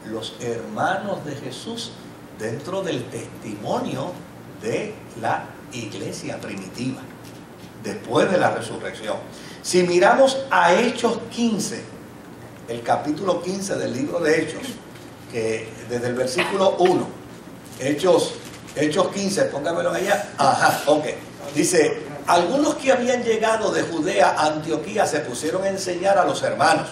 los hermanos de Jesús dentro del testimonio de la iglesia primitiva, después de la resurrección. Si miramos a Hechos 15, el capítulo 15 del libro de Hechos, que desde el versículo 1, Hechos, Hechos 15, póngamelo allá, ajá, ok. Dice, algunos que habían llegado de Judea a Antioquía se pusieron a enseñar a los hermanos.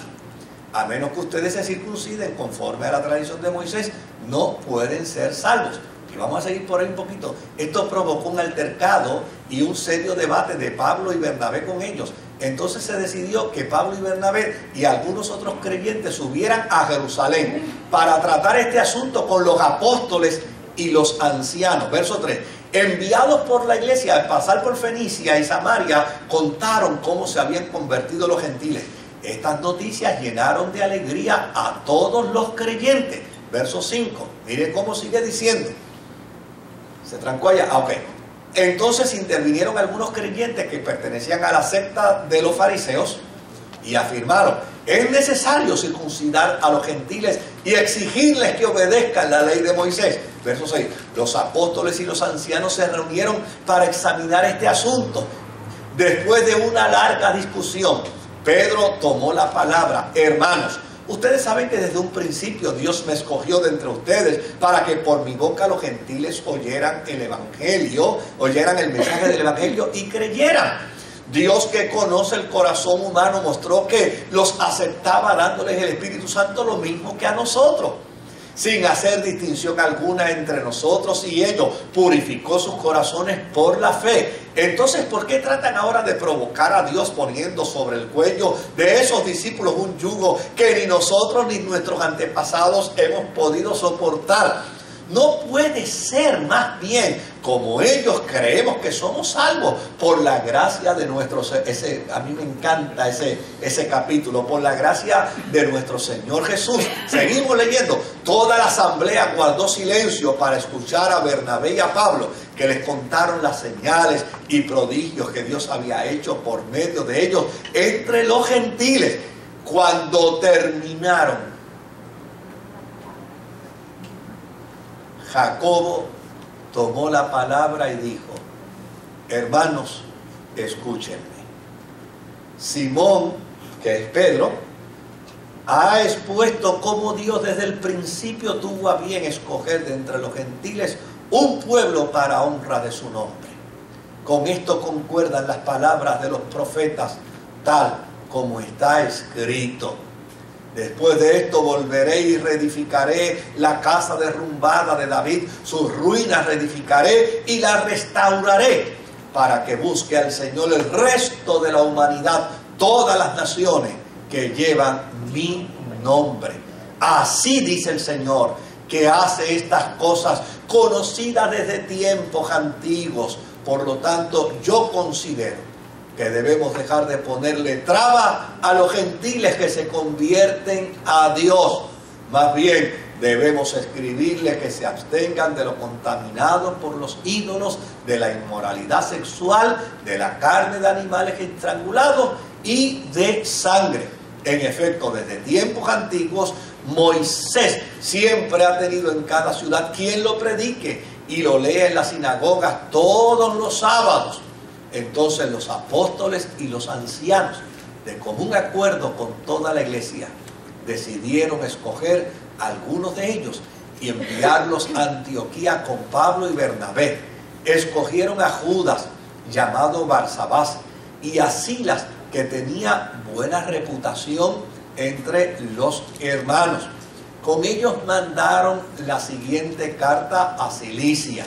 A menos que ustedes se circunciden conforme a la tradición de Moisés, no pueden ser salvos. Y vamos a seguir por ahí un poquito. Esto provocó un altercado y un serio debate de Pablo y Bernabé con ellos. Entonces se decidió que Pablo y Bernabé y algunos otros creyentes subieran a Jerusalén para tratar este asunto con los apóstoles y los ancianos. Verso 3. Enviados por la iglesia al pasar por Fenicia y Samaria, contaron cómo se habían convertido los gentiles. Estas noticias llenaron de alegría a todos los creyentes. Verso 5. Miren cómo sigue diciendo. Se trancó allá. Ah, ok. Entonces intervinieron algunos creyentes que pertenecían a la secta de los fariseos y afirmaron, es necesario circuncidar a los gentiles y exigirles que obedezcan la ley de Moisés. Verso 6. Los apóstoles y los ancianos se reunieron para examinar este asunto. Después de una larga discusión, Pedro tomó la palabra, hermanos, Ustedes saben que desde un principio Dios me escogió de entre ustedes para que por mi boca los gentiles oyeran el Evangelio, oyeran el mensaje del Evangelio y creyeran. Dios que conoce el corazón humano mostró que los aceptaba dándoles el Espíritu Santo lo mismo que a nosotros sin hacer distinción alguna entre nosotros y ellos, purificó sus corazones por la fe. Entonces, ¿por qué tratan ahora de provocar a Dios poniendo sobre el cuello de esos discípulos un yugo que ni nosotros ni nuestros antepasados hemos podido soportar? No puede ser más bien como ellos creemos que somos salvos por la gracia de nuestro ese a mí me encanta ese ese capítulo por la gracia de nuestro Señor Jesús. Seguimos leyendo. Toda la asamblea guardó silencio para escuchar a Bernabé y a Pablo que les contaron las señales y prodigios que Dios había hecho por medio de ellos entre los gentiles. Cuando terminaron Jacobo tomó la palabra y dijo, hermanos, escúchenme. Simón, que es Pedro, ha expuesto cómo Dios desde el principio tuvo a bien escoger de entre los gentiles un pueblo para honra de su nombre. Con esto concuerdan las palabras de los profetas, tal como está escrito. Después de esto volveré y reedificaré la casa derrumbada de David, sus ruinas reedificaré y la restauraré para que busque al Señor el resto de la humanidad, todas las naciones que llevan mi nombre. Así dice el Señor, que hace estas cosas conocidas desde tiempos antiguos. Por lo tanto, yo considero que debemos dejar de ponerle traba a los gentiles que se convierten a Dios. Más bien debemos escribirle que se abstengan de lo contaminado por los ídolos, de la inmoralidad sexual, de la carne de animales estrangulados y de sangre. En efecto, desde tiempos antiguos, Moisés siempre ha tenido en cada ciudad quien lo predique y lo lea en las sinagogas todos los sábados entonces los apóstoles y los ancianos, de común acuerdo con toda la iglesia, decidieron escoger algunos de ellos y enviarlos a Antioquía con Pablo y Bernabé. Escogieron a Judas, llamado Barsabás, y a Silas, que tenía buena reputación entre los hermanos. Con ellos mandaron la siguiente carta a Cilicia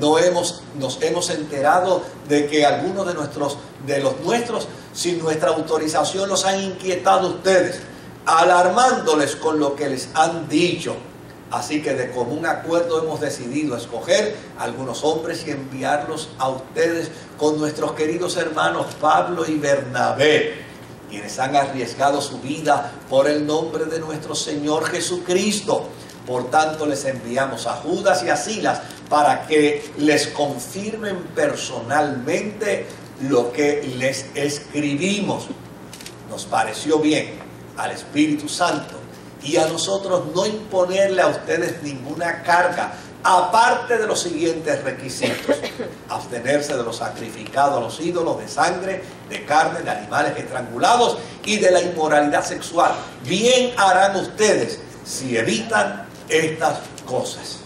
no hemos, nos hemos enterado de que algunos de, nuestros, de los nuestros, sin nuestra autorización, los han inquietado ustedes, alarmándoles con lo que les han dicho. Así que de común acuerdo hemos decidido escoger algunos hombres y enviarlos a ustedes con nuestros queridos hermanos Pablo y Bernabé, quienes han arriesgado su vida por el nombre de nuestro Señor Jesucristo. Por tanto, les enviamos a Judas y a Silas para que les confirmen personalmente lo que les escribimos. Nos pareció bien al Espíritu Santo y a nosotros no imponerle a ustedes ninguna carga, aparte de los siguientes requisitos. Abstenerse de los sacrificados a los ídolos de sangre, de carne, de animales estrangulados y de la inmoralidad sexual. Bien harán ustedes si evitan estas cosas.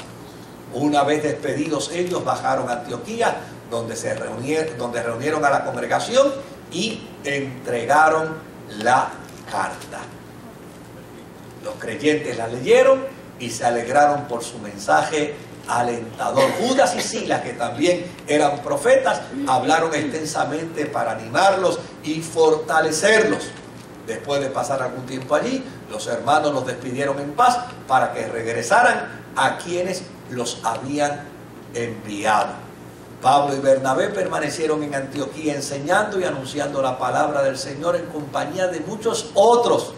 Una vez despedidos ellos, bajaron a Antioquía, donde se reunieron, donde reunieron a la congregación y entregaron la carta. Los creyentes la leyeron y se alegraron por su mensaje alentador. Judas y Silas, que también eran profetas, hablaron extensamente para animarlos y fortalecerlos. Después de pasar algún tiempo allí, los hermanos los despidieron en paz para que regresaran a quienes los habían enviado. Pablo y Bernabé permanecieron en Antioquía enseñando y anunciando la palabra del Señor en compañía de muchos otros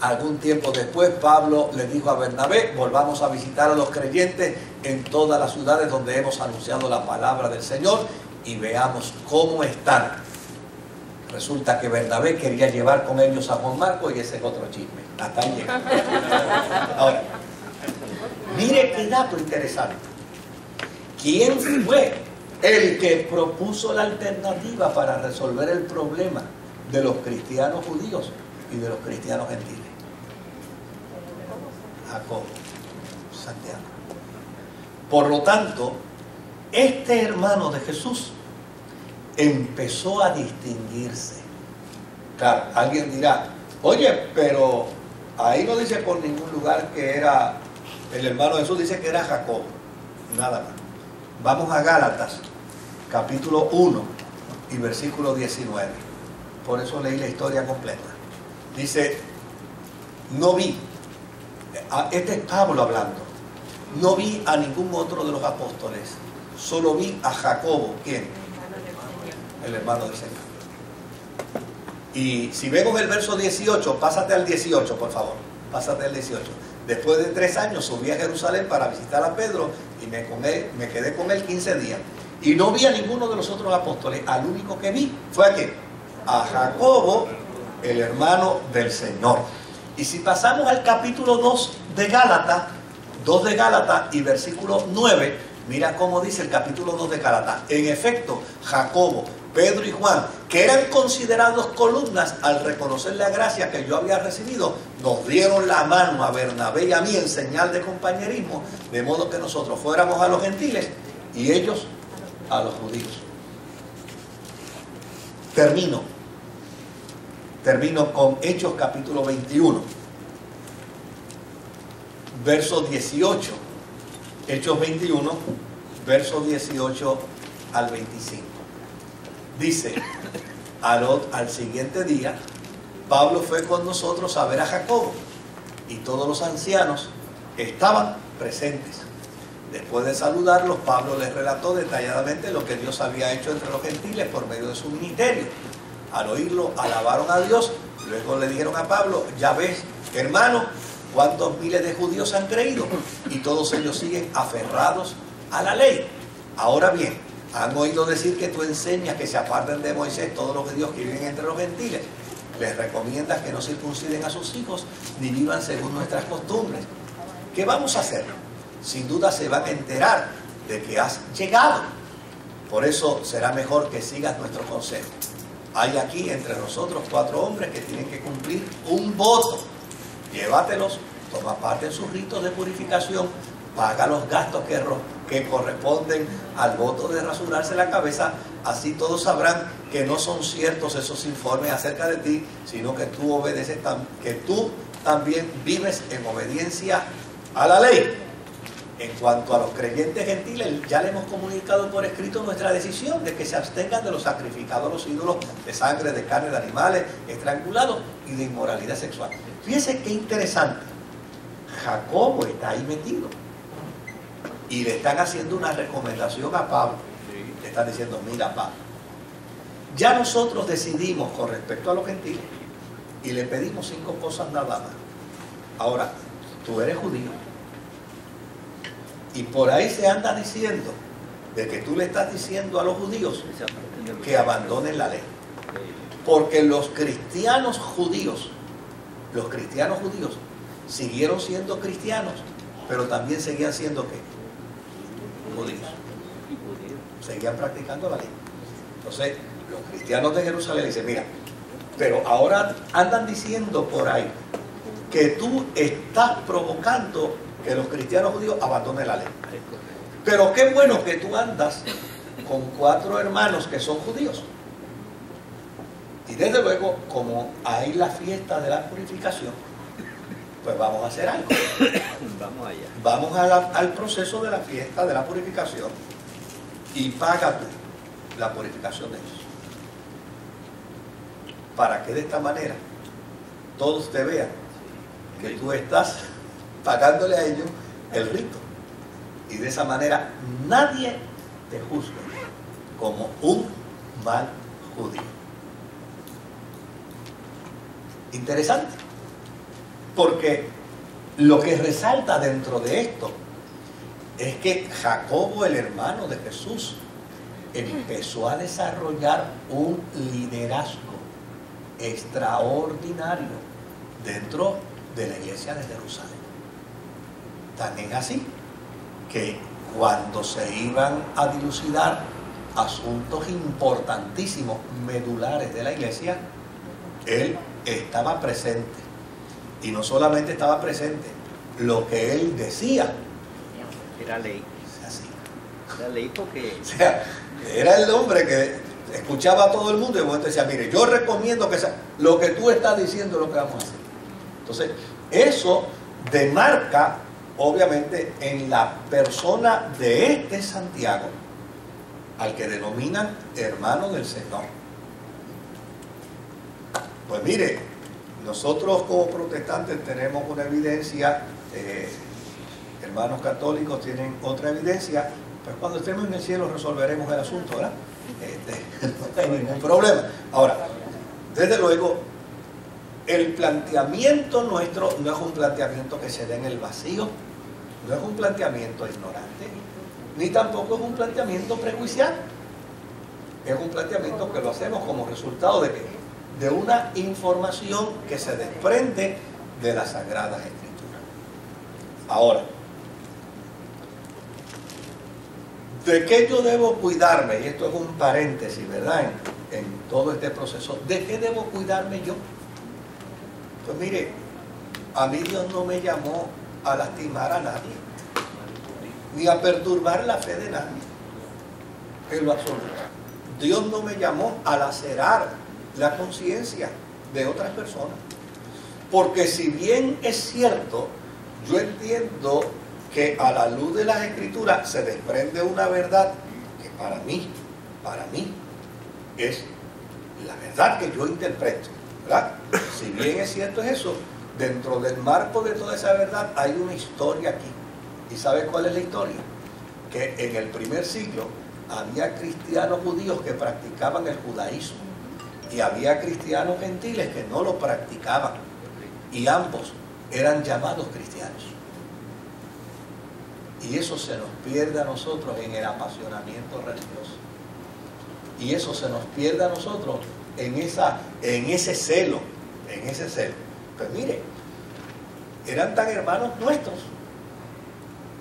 Algún tiempo después Pablo le dijo a Bernabé, volvamos a visitar a los creyentes en todas las ciudades donde hemos anunciado la palabra del Señor y veamos cómo están. Resulta que Bernabé quería llevar con ellos a Juan Marco y ese es otro chisme. Hasta ahí llega. Ahora, mire qué dato interesante. ¿Quién fue el que propuso la alternativa para resolver el problema de los cristianos judíos y de los cristianos gentiles? Jacob, Santiago. Por lo tanto, este hermano de Jesús empezó a distinguirse. Claro, alguien dirá, oye, pero ahí no dice por ningún lugar que era, el hermano de Jesús dice que era Jacob, nada más. Vamos a Gálatas, capítulo 1 y versículo 19. Por eso leí la historia completa. Dice, no vi este es Pablo hablando. No vi a ningún otro de los apóstoles, solo vi a Jacobo, ¿quién? El hermano del Señor. Y si vemos el verso 18, pásate al 18, por favor, pásate al 18. Después de tres años subí a Jerusalén para visitar a Pedro y me, me quedé con él 15 días. Y no vi a ninguno de los otros apóstoles. Al único que vi fue a qué? A Jacobo, el hermano del Señor. Y si pasamos al capítulo 2 de Gálatas, 2 de Gálatas y versículo 9, mira cómo dice el capítulo 2 de Gálatas. En efecto, Jacobo, Pedro y Juan, que eran considerados columnas al reconocer la gracia que yo había recibido, nos dieron la mano a Bernabé y a mí en señal de compañerismo, de modo que nosotros fuéramos a los gentiles y ellos a los judíos. Termino Termino con Hechos capítulo 21, verso 18. Hechos 21, verso 18 al 25. Dice, al, al siguiente día, Pablo fue con nosotros a ver a Jacobo y todos los ancianos estaban presentes. Después de saludarlos, Pablo les relató detalladamente lo que Dios había hecho entre los gentiles por medio de su ministerio al oírlo, alabaron a Dios. Luego le dijeron a Pablo, ya ves, hermano, cuántos miles de judíos han creído y todos ellos siguen aferrados a la ley. Ahora bien, han oído decir que tú enseñas que se aparten de Moisés todos los judíos que viven entre los gentiles. Les recomiendas que no circunciden a sus hijos ni vivan según nuestras costumbres. ¿Qué vamos a hacer? Sin duda se van a enterar de que has llegado. Por eso será mejor que sigas nuestro consejo. Hay aquí entre nosotros cuatro hombres que tienen que cumplir un voto. Llévatelos, toma parte en sus ritos de purificación, paga los gastos que, que corresponden al voto de rasurarse la cabeza, así todos sabrán que no son ciertos esos informes acerca de ti, sino que tú obedeces, que tú también vives en obediencia a la ley. En cuanto a los creyentes gentiles, ya le hemos comunicado por escrito nuestra decisión de que se abstengan de los sacrificados a los ídolos de sangre, de carne de animales, estrangulados y de inmoralidad sexual. Fíjense qué interesante. Jacobo está ahí metido. Y le están haciendo una recomendación a Pablo. Le están diciendo, mira Pablo, ya nosotros decidimos con respecto a los gentiles y le pedimos cinco cosas nada más. Ahora, tú eres judío y por ahí se anda diciendo de que tú le estás diciendo a los judíos que abandonen la ley. Porque los cristianos judíos, los cristianos judíos siguieron siendo cristianos, pero también seguían siendo qué? Judíos. Seguían practicando la ley. Entonces, los cristianos de Jerusalén dicen, mira, pero ahora andan diciendo por ahí que tú estás provocando que los cristianos judíos abandonen la ley. Pero qué bueno que tú andas con cuatro hermanos que son judíos. Y desde luego, como hay la fiesta de la purificación, pues vamos a hacer algo. Vamos allá. Vamos a la- al proceso de la fiesta de la purificación y paga tú la purificación de ellos. Para que de esta manera todos te vean que tú estás pagándole a ellos el rito. Y de esa manera nadie te juzgue como un mal judío. Interesante. Porque lo que resalta dentro de esto es que Jacobo, el hermano de Jesús, empezó a desarrollar un liderazgo extraordinario dentro de la iglesia de Jerusalén. Tan es así que cuando se iban a dilucidar asuntos importantísimos, medulares de la iglesia, él estaba presente. Y no solamente estaba presente, lo que él decía Era ley. Era ley porque O sea, era el hombre que escuchaba a todo el mundo y momento decía, mire, yo recomiendo que sea, lo que tú estás diciendo es lo que vamos a hacer. Entonces, eso demarca, obviamente, en la persona de este Santiago, al que denominan hermano del Señor. Pues mire, nosotros como protestantes tenemos una evidencia, eh, hermanos católicos tienen otra evidencia, pues cuando estemos en el cielo resolveremos el asunto, ¿verdad? Este, no hay ningún problema. Ahora, desde luego, el planteamiento nuestro no es un planteamiento que se dé en el vacío, no es un planteamiento ignorante, ni tampoco es un planteamiento prejuiciado. Es un planteamiento que lo hacemos como resultado de qué? De una información que se desprende de las Sagradas Escrituras. Ahora, ¿de qué yo debo cuidarme? Y esto es un paréntesis, ¿verdad? En, todo este proceso. ¿De qué debo cuidarme yo? Pues mire, a mí Dios no me llamó a lastimar a nadie, ni a perturbar la fe de nadie, en lo absoluto. Dios no me llamó a lacerar la conciencia de otras personas. Porque si bien es cierto, yo entiendo que a la luz de las escrituras se desprende una verdad que para mí, para mí, es la verdad que yo interpreto. ¿verdad? Si bien es cierto es eso, dentro del marco de toda esa verdad hay una historia aquí. ¿Y sabe cuál es la historia? Que en el primer siglo había cristianos judíos que practicaban el judaísmo y había cristianos gentiles que no lo practicaban y ambos eran llamados cristianos. Y eso se nos pierde a nosotros en el apasionamiento religioso. Y eso se nos pierde a nosotros en, esa, en ese celo, en ese celo. Pues mire, eran tan hermanos nuestros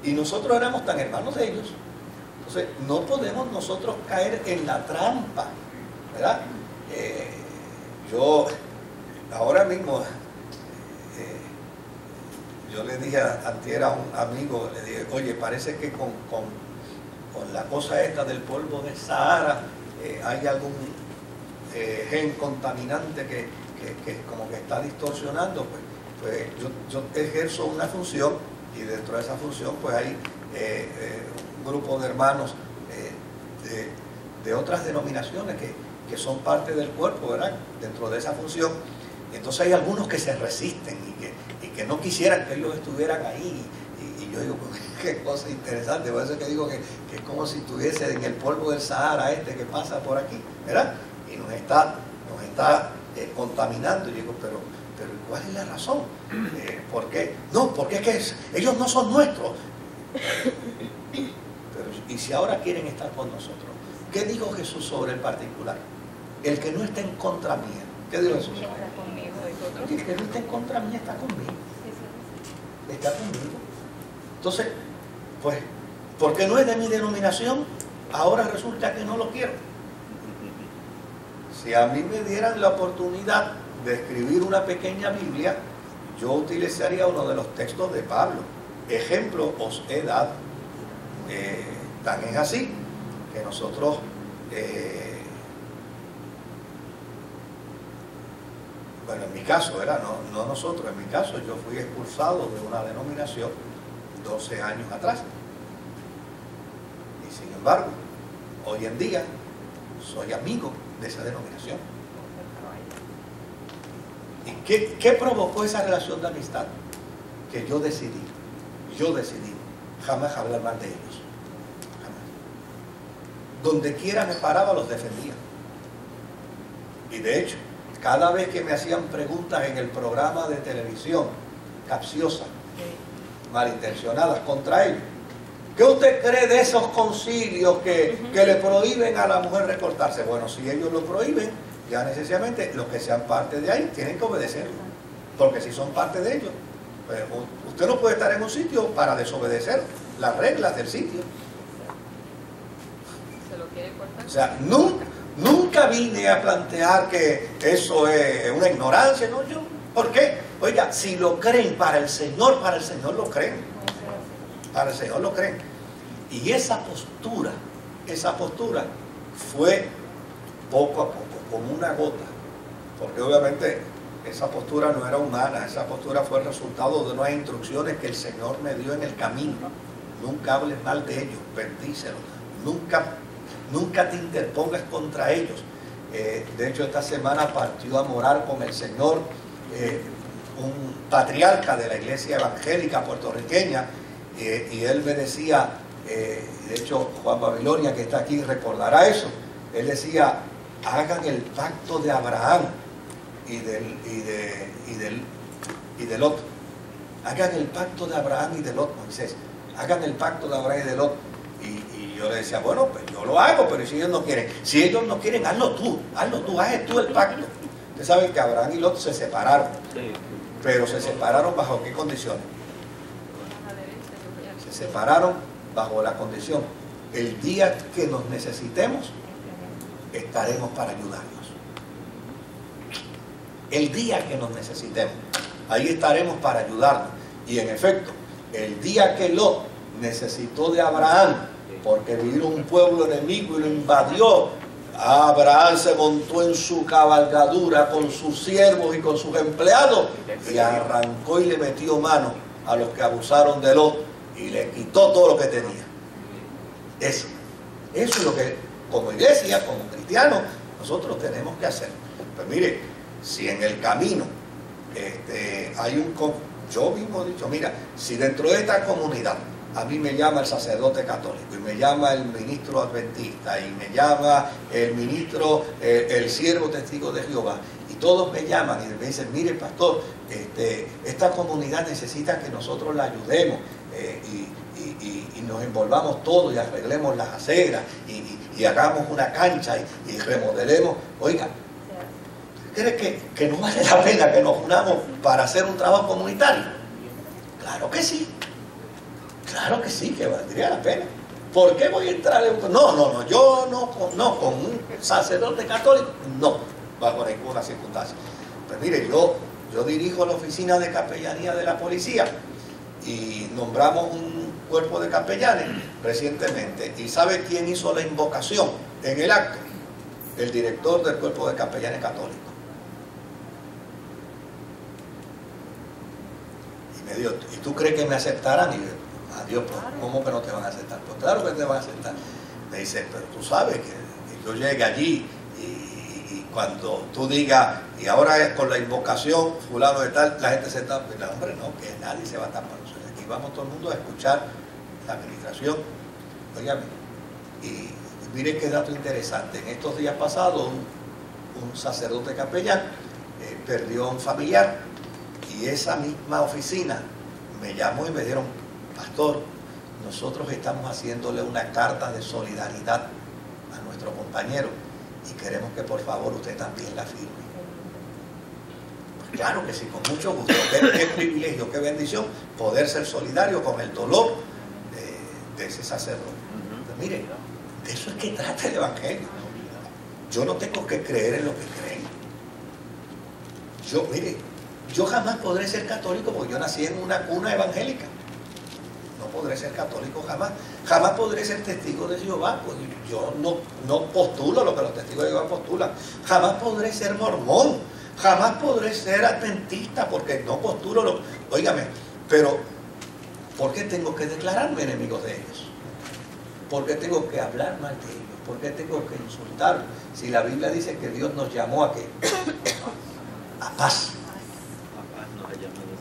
y nosotros éramos tan hermanos de ellos. Entonces, no podemos nosotros caer en la trampa, ¿verdad? Yo, ahora mismo, eh, yo le dije a, antier a un amigo, le dije, oye, parece que con, con, con la cosa esta del polvo de Sahara eh, hay algún eh, gen contaminante que, que- que como que está distorsionando, pues, pues yo, yo ejerzo una función y dentro de esa función pues hay un grupo de hermanos de, de otras denominaciones que, que son parte del cuerpo, ¿verdad? Dentro de esa función. Entonces hay algunos que se resisten y que, y que no quisieran que ellos estuvieran ahí. Y, yo digo, qué cosa interesante, por eso es que digo que, que es como si estuviese en el polvo del Sahara este que pasa por aquí, ¿verdad? Y nos está, nos está eh, contaminando. Y digo, pero, pero ¿cuál es la razón? Eh, ¿Por qué? No, porque es que ellos no son nuestros. ¿y si ahora quieren estar con nosotros? ¿Qué dijo Jesús sobre el particular? El que no está en contra mía. ¿Qué dijo Jesús? El que no está en contra mía está conmigo. Está conmigo. Entonces, pues, porque no es de mi denominación, ahora resulta que no lo quiero. Si a mí me dieran la oportunidad de escribir una pequeña Biblia, yo utilizaría uno de los textos de Pablo. Ejemplo os he dado. Eh, tan es así que nosotros eh, bueno, en mi caso, era no, no nosotros, en mi caso yo fui expulsado de una denominación 12 años atrás. Y sin embargo, hoy en día soy amigo de esa denominación. ¿Y qué, qué provocó esa relación de amistad? Que yo decidí, yo decidí jamás hablar mal de ellos. Jamás. Donde quiera me paraba los defendía. Y de hecho, cada vez que me hacían preguntas en el programa de televisión, capciosas, malintencionadas contra ellos, ¿qué usted cree de esos concilios que, que le prohíben a la mujer recortarse? Bueno, si ellos lo prohíben, ya necesariamente los que sean parte de ahí tienen que obedecerlo. Porque si son parte de ellos, pues, usted no puede estar en un sitio para desobedecer las reglas del sitio. ¿Se lo quiere cortar? O sea, nunca, nunca vine a plantear que eso es una ignorancia, ¿no? Yo, ¿Por qué? Oiga, si lo creen para el Señor, para el Señor lo creen. Para el Señor lo creen. Y esa postura, esa postura fue poco a poco, como una gota. Porque obviamente esa postura no era humana, esa postura fue el resultado de unas instrucciones que el Señor me dio en el camino. Nunca hables mal de ellos, bendícelos. Nunca, nunca te interpongas contra ellos. Eh, de hecho, esta semana partió a morar con el Señor eh, un patriarca de la iglesia evangélica puertorriqueña eh, y él me decía, de hecho Juan Babilonia que está aquí recordará eso, él decía, hagan el pacto de Abraham y del, y y del, y Lot. Hagan el pacto de Abraham y de Lot, Moisés. Hagan el pacto de Abraham y de Lot. Y, y yo le decía, bueno, pues yo lo hago, pero si ellos no quieren, si ellos no quieren, hazlo tú, hazlo tú, haz tú el pacto. Ustedes saben que Abraham y Lot se separaron, pero se separaron bajo qué condiciones? Se separaron bajo la condición, el día que nos necesitemos, estaremos para ayudarnos. El día que nos necesitemos, ahí estaremos para ayudarnos. Y en efecto, el día que Lot necesitó de Abraham, porque vino un pueblo enemigo y lo invadió, Abraham se montó en su cabalgadura con sus siervos y con sus empleados y arrancó y le metió mano a los que abusaron de Lot y le quitó todo lo que tenía. Eso, eso es lo que como iglesia, como cristianos, nosotros tenemos que hacer. Pues mire, si en el camino este, hay un... Yo mismo he dicho, mira, si dentro de esta comunidad a mí me llama el sacerdote católico y me llama el ministro adventista y me llama el ministro, eh, el siervo testigo de Jehová y todos me llaman y me dicen, mire pastor, este, esta comunidad necesita que nosotros la ayudemos eh, y, nos envolvamos todos y arreglemos las aceras y, hagamos una cancha y, remodelemos. Oiga, ¿cree que, que no vale la pena que nos unamos para hacer un trabajo comunitario? Claro que sí. Claro que sí, que valdría la pena. ¿Por qué voy a entrar en un... No, no, no, yo no, no, con un sacerdote católico, no, bajo ninguna circunstancia. Pues mire, yo, yo dirijo la oficina de capellanía de la policía y nombramos un cuerpo de capellanes recientemente. ¿Y sabe quién hizo la invocación en el acto? El director del cuerpo de capellanes católicos. Y me dijo, ¿y tú crees que me aceptarán? Y yo, adiós, pues, ¿cómo que no te van a aceptar? Pues claro que te van a aceptar. Me dice, pero tú sabes que, yo llegue allí y, cuando tú digas, y ahora es con la invocación, fulano de tal, la gente se está, pues, no, hombre, no, que nadie se va a tapar. Aquí vamos todo el mundo a escuchar la administración. Óigame, y, y mire qué dato interesante. En estos días pasados, un, sacerdote capellán eh, perdió a un familiar y esa misma oficina me llamó y me dijeron, pastor, nosotros estamos haciéndole una carta de solidaridad a nuestro compañero y queremos que por favor usted también la firme. Pues claro que sí, con mucho gusto. Qué, qué privilegio, qué bendición poder ser solidario con el dolor de, de ese sacerdote. Pues mire, de eso es que trata el Evangelio. Yo no tengo que creer en lo que creen. Yo, mire, yo jamás podré ser católico porque yo nací en una cuna evangélica. Podré ser católico jamás. Jamás podré ser testigo de Jehová. Pues yo no, no postulo lo que los testigos de Jehová postulan. Jamás podré ser mormón. Jamás podré ser adventista porque no postulo lo... Óigame, pero ¿por qué tengo que declararme enemigo de ellos? ¿Por qué tengo que hablar mal de ellos? ¿Por qué tengo que insultar? Si la Biblia dice que Dios nos llamó a qué? A paz.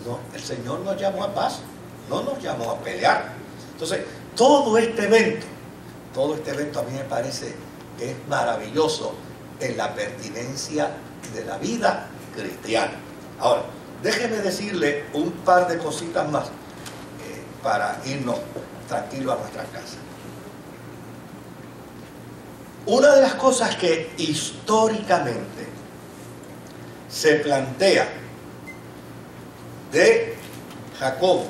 No, el Señor nos llamó a paz, no nos llamó a pelear. Entonces, todo este evento, todo este evento a mí me parece que es maravilloso en la pertinencia de la vida cristiana. Ahora, déjeme decirle un par de cositas más eh, para irnos tranquilos a nuestra casa. Una de las cosas que históricamente se plantea de Jacob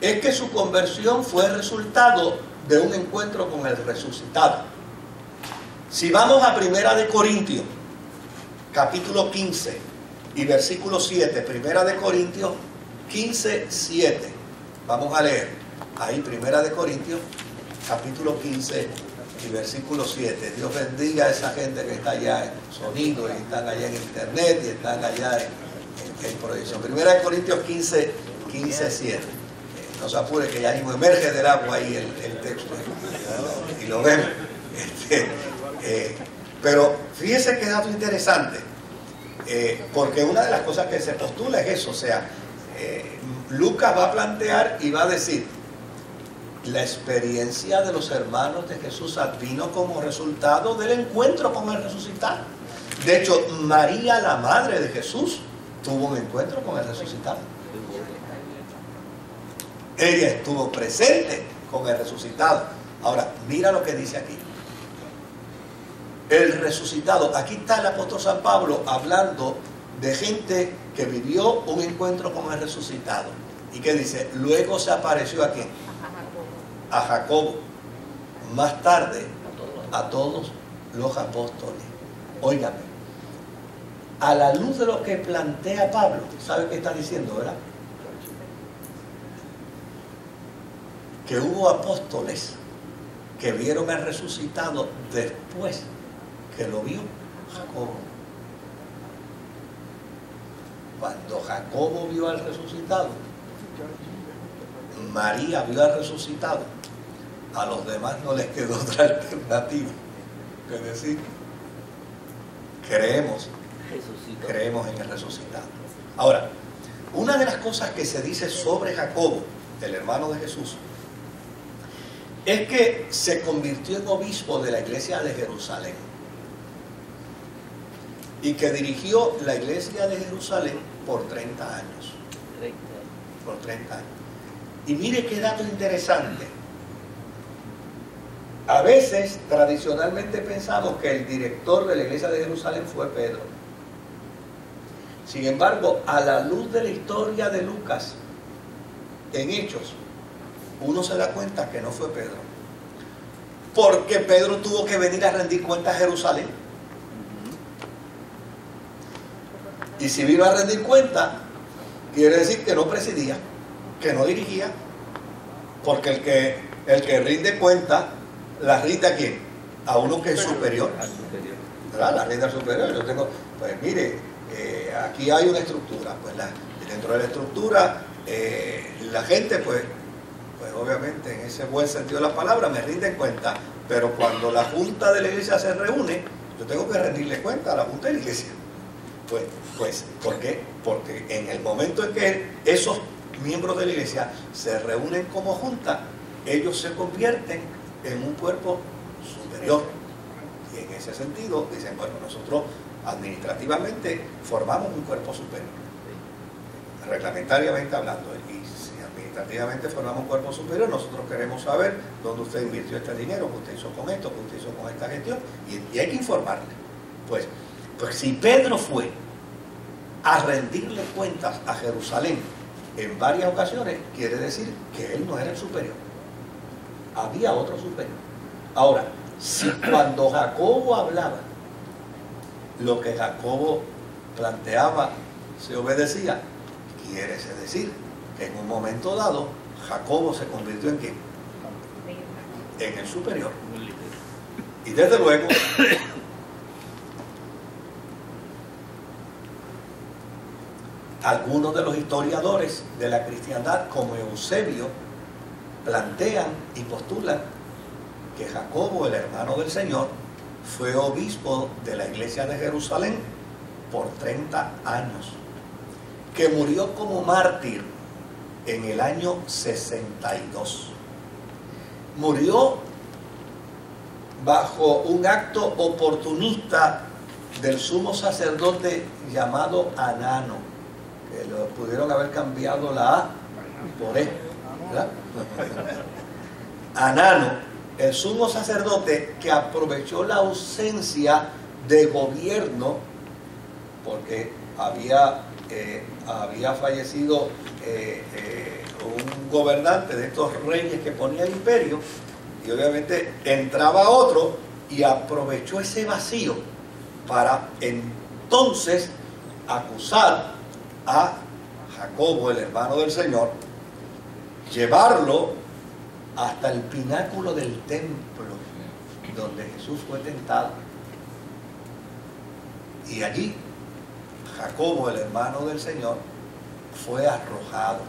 es que su conversión fue resultado de un encuentro con el resucitado. Si vamos a Primera de Corintios, capítulo 15 y versículo 7, Primera de Corintios 15, 7. Vamos a leer ahí Primera de Corintios capítulo 15 y versículo 7. Dios bendiga a esa gente que está allá en sonido y están allá en internet y están allá en, proyección. Primera de Corintios 15, 15, 7. No se apure que ya mismo emerge del agua ahí el, texto y lo vemos. Este, eh, pero fíjese qué dato interesante, eh, porque una de las cosas que se postula es eso, o sea, eh, Lucas va a plantear y va a decir, la experiencia de los hermanos de Jesús vino como resultado del encuentro con el resucitado. De hecho, María, la madre de Jesús, tuvo un encuentro con el resucitado. Ella estuvo presente con el resucitado. Ahora, mira lo que dice aquí. El resucitado, aquí está el apóstol San Pablo hablando de gente que vivió un encuentro con el resucitado. ¿Y qué dice? Luego se apareció a quién? a Jacob, más tarde a todos los apóstoles. Óigame, a la luz de lo que plantea Pablo, ¿sabe qué está diciendo, verdad? Que hubo apóstoles que vieron al resucitado después que lo vio Jacobo. Cuando Jacobo vio al resucitado, María vio al resucitado, a los demás no les quedó otra alternativa que decir, creemos, creemos en el resucitado. Ahora, una de las cosas que se dice sobre Jacobo, el hermano de Jesús, es que se convirtió en obispo de la iglesia de Jerusalén y que dirigió la iglesia de Jerusalén por 30 años. Por 30 años. Y mire qué dato interesante. A veces, tradicionalmente pensamos que el director de la iglesia de Jerusalén fue Pedro. Sin embargo, a la luz de la historia de Lucas, en Hechos, uno se da cuenta que no fue Pedro. Porque Pedro tuvo que venir a rendir cuentas a Jerusalén. Y si vino a rendir cuentas, quiere decir que no presidía, que no dirigía. Porque el que, el que rinde cuentas la rinde a quién? A uno que es superior. ¿Verdad? La rinde al superior. Yo tengo, pues mire, eh, aquí hay una estructura. Pues dentro de la estructura, eh, la gente, pues, pues obviamente en ese buen sentido de la palabra, me rinde cuenta. Pero cuando la junta de la iglesia se reúne, yo tengo que rendirle cuenta a la junta de la iglesia. Pues, pues, ¿por qué? Porque en el momento en que esos miembros de la iglesia se reúnen como junta, ellos se convierten en un cuerpo superior. Y en ese sentido dicen, bueno, nosotros administrativamente formamos un cuerpo superior, reglamentariamente hablando. Administrativamente formamos un cuerpo superior, nosotros queremos saber dónde usted invirtió este dinero, qué usted hizo con esto, qué usted hizo con esta gestión, y, hay que informarle. Pues, pues si Pedro fue a rendirle cuentas a Jerusalén en varias ocasiones, quiere decir que él no era el superior había otro superior. Ahora, si cuando Jacobo hablaba, lo que Jacobo planteaba se obedecía, quiere decir En un momento dado, Jacobo se convirtió en qué? En el superior. Y desde luego, algunos de los historiadores de la cristiandad, como Eusebio, plantean y postulan que Jacobo, el hermano del Señor, fue obispo de la iglesia de Jerusalén por 30 años, que murió como mártir en el año 62. Murió bajo un acto oportunista del sumo sacerdote llamado Anano, que lo pudieron haber cambiado la A por E. Anano, el sumo sacerdote que aprovechó la ausencia de gobierno, porque había, eh, había fallecido eh, eh, un gobernante de estos reyes que ponía el imperio, y obviamente entraba otro y aprovechó ese vacío para entonces acusar a Jacobo, el hermano del Señor, llevarlo hasta el pináculo del templo donde Jesús fue tentado. Y allí Jacobo, el hermano del Señor, fue arrojado.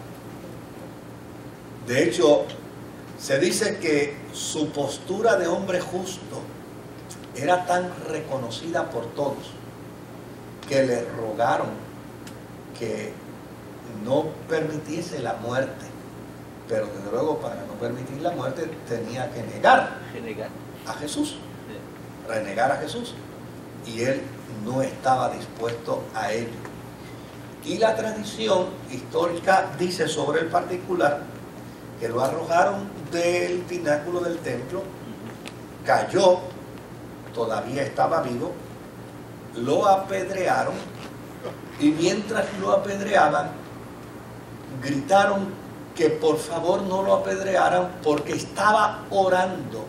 De hecho, se dice que su postura de hombre justo era tan reconocida por todos que le rogaron que no permitiese la muerte. Pero desde luego para no permitir la muerte tenía que negar a Jesús, renegar a Jesús. Y él no estaba dispuesto a ello. Y la tradición histórica dice sobre el particular que lo arrojaron del pináculo del templo, cayó, todavía estaba vivo, lo apedrearon y mientras lo apedreaban, gritaron que por favor no lo apedrearan porque estaba orando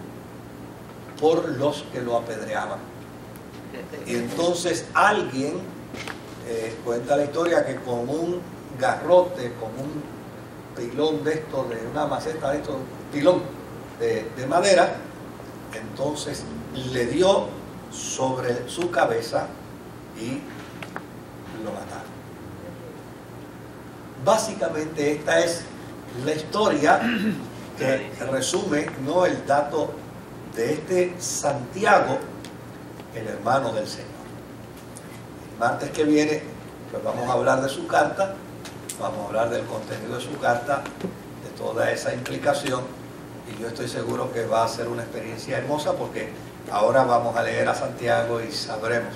por los que lo apedreaban. Y entonces alguien eh, cuenta la historia que con un garrote, con un pilón de esto, de una maceta de esto, pilón de, de madera, entonces le dio sobre su cabeza y lo mataron. Básicamente esta es la historia que resume no el dato de este Santiago, el hermano del Señor. El martes que viene, pues vamos a hablar de su carta, vamos a hablar del contenido de su carta, de toda esa implicación, y yo estoy seguro que va a ser una experiencia hermosa porque ahora vamos a leer a Santiago y sabremos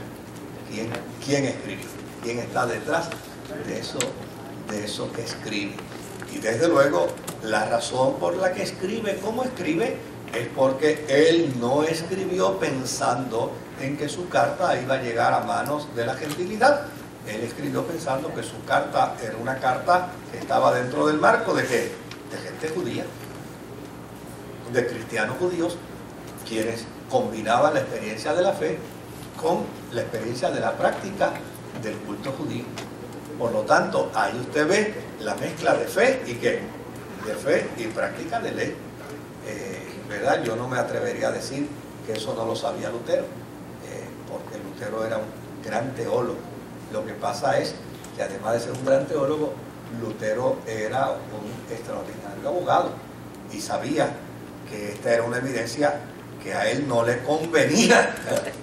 quién, quién escribe, quién está detrás de eso, de eso que escribe. Y desde luego, la razón por la que escribe, cómo escribe, es porque él no escribió pensando en que su carta iba a llegar a manos de la gentilidad. Él escribió pensando que su carta era una carta que estaba dentro del marco de que de gente judía, de cristianos judíos, quienes combinaban la experiencia de la fe con la experiencia de la práctica del culto judío. Por lo tanto, ahí usted ve la mezcla de fe y qué? De fe y práctica de ley. Eh, ¿Verdad? Yo no me atrevería a decir que eso no lo sabía Lutero, Lutero era un gran teólogo. Lo que pasa es que además de ser un gran teólogo, Lutero era un extraordinario abogado y sabía que esta era una evidencia que a él no le convenía,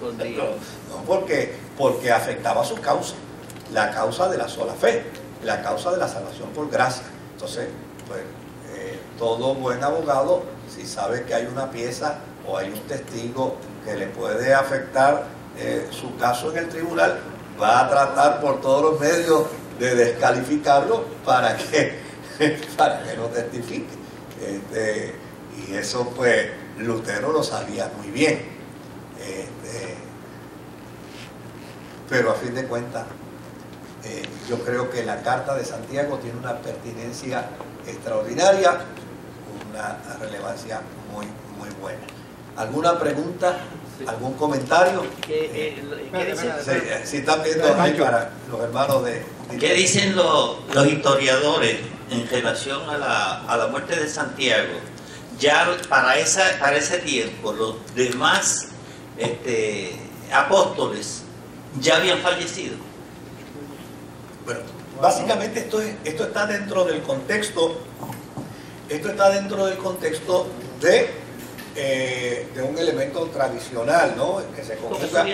no, porque, porque afectaba su causa, la causa de la sola fe, la causa de la salvación por gracia. Entonces, pues eh, todo buen abogado, si sabe que hay una pieza o hay un testigo que le puede afectar eh, su caso en el tribunal, va a tratar por todos los medios de descalificarlo para que, para que no testifique. Este, y eso pues Lutero lo sabía muy bien. Este, pero a fin de cuentas, eh, yo creo que la Carta de Santiago tiene una pertinencia extraordinaria, una relevancia muy, muy buena. ¿Alguna pregunta? ¿Algún comentario? ¿Qué, eh, ¿qué dicen? Si, están viendo ahí para los hermanos de... ¿Qué dicen los, los historiadores en relación a la, a la muerte de Santiago, ya para, esa, para ese tiempo los demás este, apóstoles ya habían fallecido. Bueno, básicamente esto, es, esto está dentro del contexto, esto está dentro del contexto de, eh, de un elemento tradicional, ¿no? Que se conjuga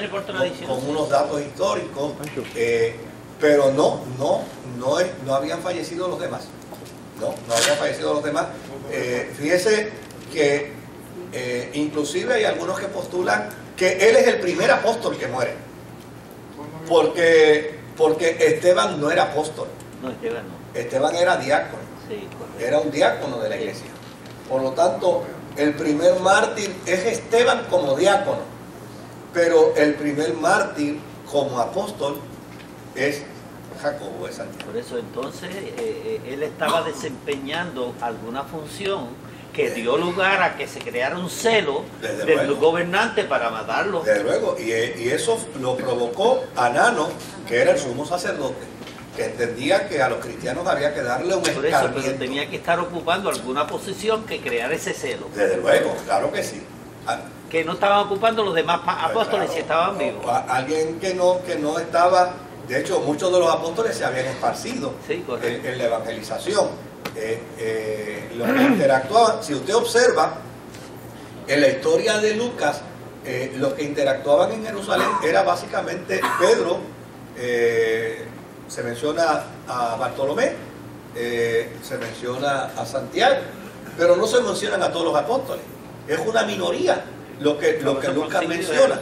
con, con unos datos históricos, eh, pero no, no, no, no habían fallecido los demás. No, no habían fallecido los demás. Eh, fíjese que eh, inclusive hay algunos que postulan que él es el primer apóstol que muere. Porque, porque Esteban no era apóstol, No, Esteban no. Esteban era diácono, Sí, era un diácono de la iglesia. Por lo tanto, el primer mártir es Esteban como diácono, pero el primer mártir como apóstol es Jacobo de Santiago. Por eso entonces eh, eh, él estaba desempeñando alguna función que dio lugar a que se creara un celo Desde del luego. gobernante para matarlo. Desde luego, y, y eso lo provocó Anano, que era el sumo sacerdote, que entendía que a los cristianos había que darle un Por eso, pero escarmiento. tenía que estar ocupando alguna posición que creara ese celo. Desde luego, claro que sí. Ah, Que no estaban ocupando los demás pa- apóstoles Claro, si estaban vivos. o a- alguien que no, que no estaba, de hecho muchos de los apóstoles se habían esparcido Sí, en, en la evangelización. Eh, eh, los que interactuaban, si usted observa, en la historia de Lucas, eh, los que interactuaban en Jerusalén era básicamente Pedro, eh, se menciona a Bartolomé, eh, se menciona a Santiago, pero no se mencionan a todos los apóstoles. Es una minoría lo que, lo Lucas menciona.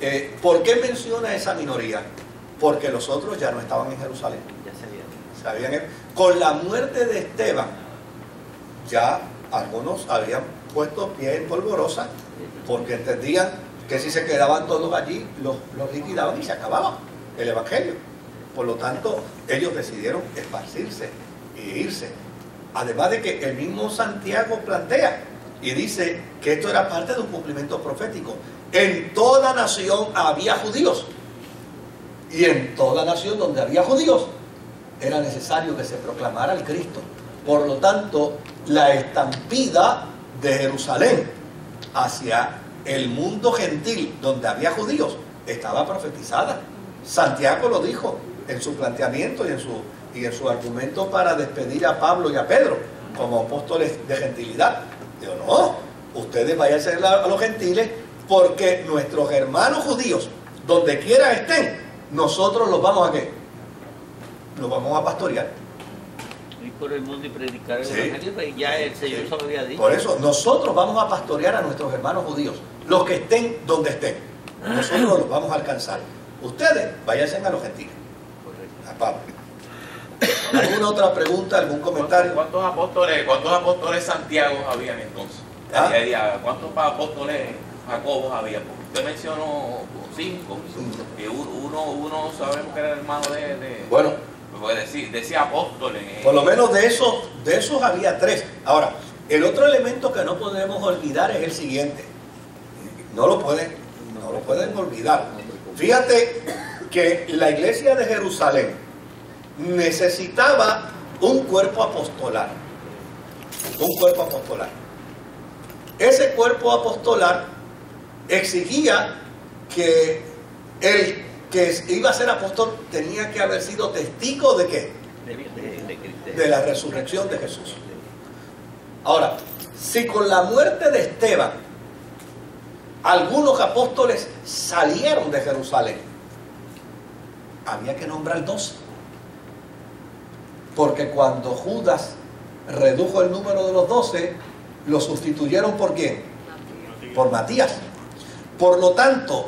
Eh, ¿Por qué menciona esa minoría? Porque los otros ya no estaban en Jerusalén. ya se con la muerte de Esteban, ya algunos habían puesto pie en polvorosa porque entendían que si se quedaban todos allí, los, los liquidaban y se acababa el Evangelio. Por lo tanto, ellos decidieron esparcirse e irse. Además de que el mismo Santiago plantea y dice que esto era parte de un cumplimiento profético. En toda nación había judíos. Y en toda nación donde había judíos era necesario que se proclamara el Cristo. Por lo tanto, la estampida de Jerusalén hacia el mundo gentil donde había judíos estaba profetizada. Santiago lo dijo en su planteamiento y en su, y en su argumento para despedir a Pablo y a Pedro como apóstoles de gentilidad. Digo, no, ustedes vayan a ser a los gentiles porque nuestros hermanos judíos, donde quiera estén, nosotros los vamos a qué? Los vamos a pastorear. Ir por el mundo y predicar el Sí. evangelio, pues ya el Señor Sí. se lo había dicho. Por eso, nosotros vamos a pastorear a nuestros hermanos judíos, los que estén donde estén. Nosotros los vamos a alcanzar. Ustedes, váyanse a los gentiles. Correcto. A Pablo. ¿Alguna otra pregunta, algún comentario? ¿Cuántos apóstoles, cuántos apóstoles Santiago habían entonces? Ah. Había- ¿Cuántos apóstoles Jacobos había? Porque usted mencionó cinco. Y uno, uno, sabemos que era el hermano de. de Bueno, porque decía, apóstoles. por lo menos de esos, de esos había tres. Ahora, el otro elemento que no podemos olvidar es el siguiente. No lo pueden, no lo pueden olvidar. Fíjate que la iglesia de Jerusalén necesitaba un cuerpo apostolar. Un cuerpo apostolar. Ese cuerpo apostolar exigía que el que iba a ser apóstol tenía que haber sido testigo de qué? De, la resurrección de Jesús. Ahora, si con la muerte de Esteban algunos apóstoles salieron de Jerusalén, había que nombrar dos. Porque cuando Judas redujo el número de los doce, lo sustituyeron por quién? Por Matías. Por lo tanto,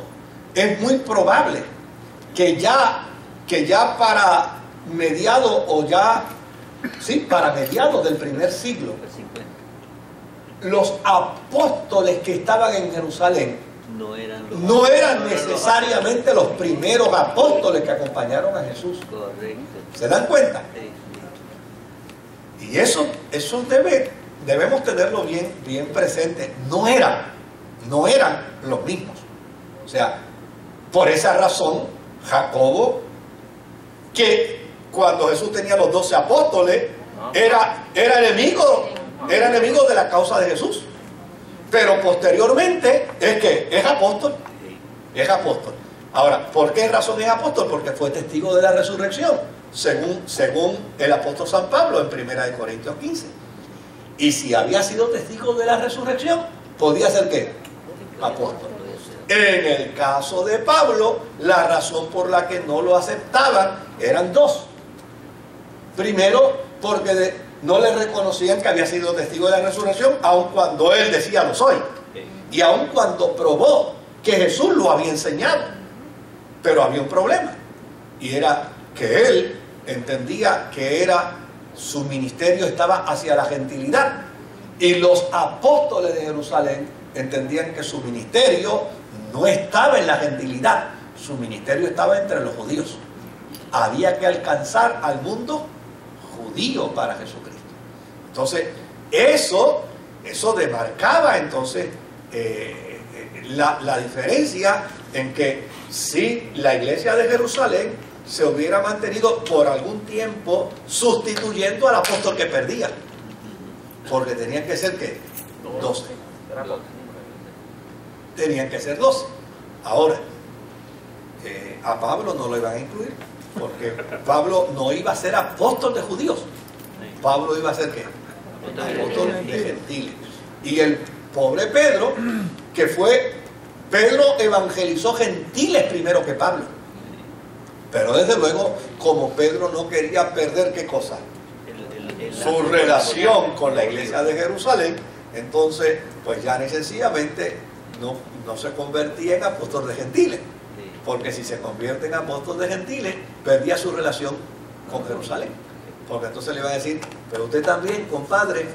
es muy probable que ya, que ya para mediado o ya, sí, para mediados del primer siglo, El 50. los apóstoles que estaban en Jerusalén No eran los no eran necesariamente los primeros apóstoles que acompañaron a Jesús. ¿Se dan cuenta? Y eso, eso debe, debemos tenerlo bien, bien presente. No eran, no eran los mismos. O sea, por esa razón, Jacobo, que cuando Jesús tenía los doce apóstoles. Era, era enemigo, era enemigo de la causa de Jesús. Pero posteriormente es que es apóstol. Es apóstol. Ahora, ¿por qué razón es apóstol? Porque fue testigo de la resurrección, según, según el apóstol San Pablo en 1 Corintios 15. Y si había sido testigo de la resurrección, podía ser qué? Apóstol. En el caso de Pablo, la razón por la que no lo aceptaban eran dos. Primero, porque no le reconocían que había sido testigo de la resurrección, aun cuando él decía lo soy. Y aun cuando probó que Jesús lo había enseñado. Pero había un problema. Y era que él entendía que era su ministerio estaba hacia la gentilidad. Y los apóstoles de Jerusalén entendían que su ministerio no estaba en la gentilidad, su ministerio estaba entre los judíos. Había que alcanzar al mundo judío para Jesucristo. Entonces, eso, eso demarcaba entonces eh, eh, la, la diferencia en que si la iglesia de Jerusalén se hubiera mantenido por algún tiempo sustituyendo al apóstol que perdía. Porque tenían que ser que 12. Era por- Tenían que ser 12. Ahora, eh, a Pablo no lo iban a incluir, porque Pablo no iba a ser apóstol de judíos. Pablo iba a ser qué? Apóstol de gentiles. Y el pobre Pedro, que fue, Pedro evangelizó gentiles primero que Pablo. Pero desde luego, como Pedro no quería perder qué cosa, su relación con la iglesia de Jerusalén, entonces, pues ya ni sencillamente no, no se convertía en apóstol de gentiles. Porque si se convierte en apóstol de gentiles, perdía su relación con Jerusalén. Porque entonces le iba a decir, pero usted también, compadre,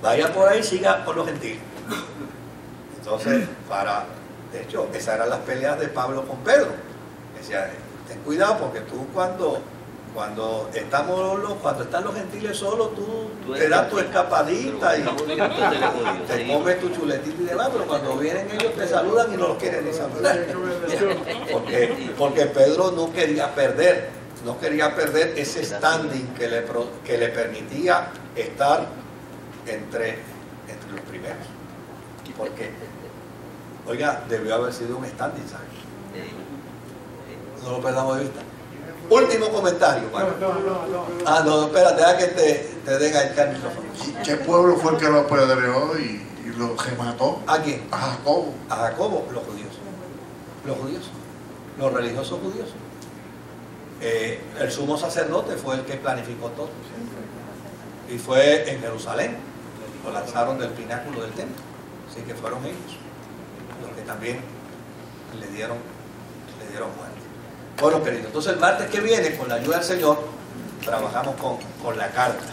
vaya por ahí, siga con los gentiles. Entonces, para, de hecho, esas eran las peleas de Pablo con Pedro. Decía, ten cuidado porque tú cuando, cuando estamos los, cuando están los gentiles solos, tú, Tú te das tu escapadita y te Te comes tu chuletita y demás, pero cuando vienen ellos te saludan y no los quieren ni saludar. Porque, porque Pedro no quería perder, no quería perder ese standing que le, pro- que le permitía estar entre, entre los primeros. Porque, oiga, debió haber sido un standing, ¿sabes? No lo perdamos de vista. Último comentario. Juan. Ah, no, espérate, deja que te, te den el micrófono. ¿Qué pueblo fue el que lo apedreó y, y lo remató? ¿A quién? A Jacobo. A Jacobo, los judíos. Los judíos. Los religiosos judíos. Eh, el sumo sacerdote fue el que planificó todo. Y fue en Jerusalén. Lo lanzaron del pináculo del templo. Así que fueron ellos los que también le dieron, le dieron muerte. Bueno, querido, entonces el martes que viene, con la ayuda del Señor, trabajamos con, con la carta.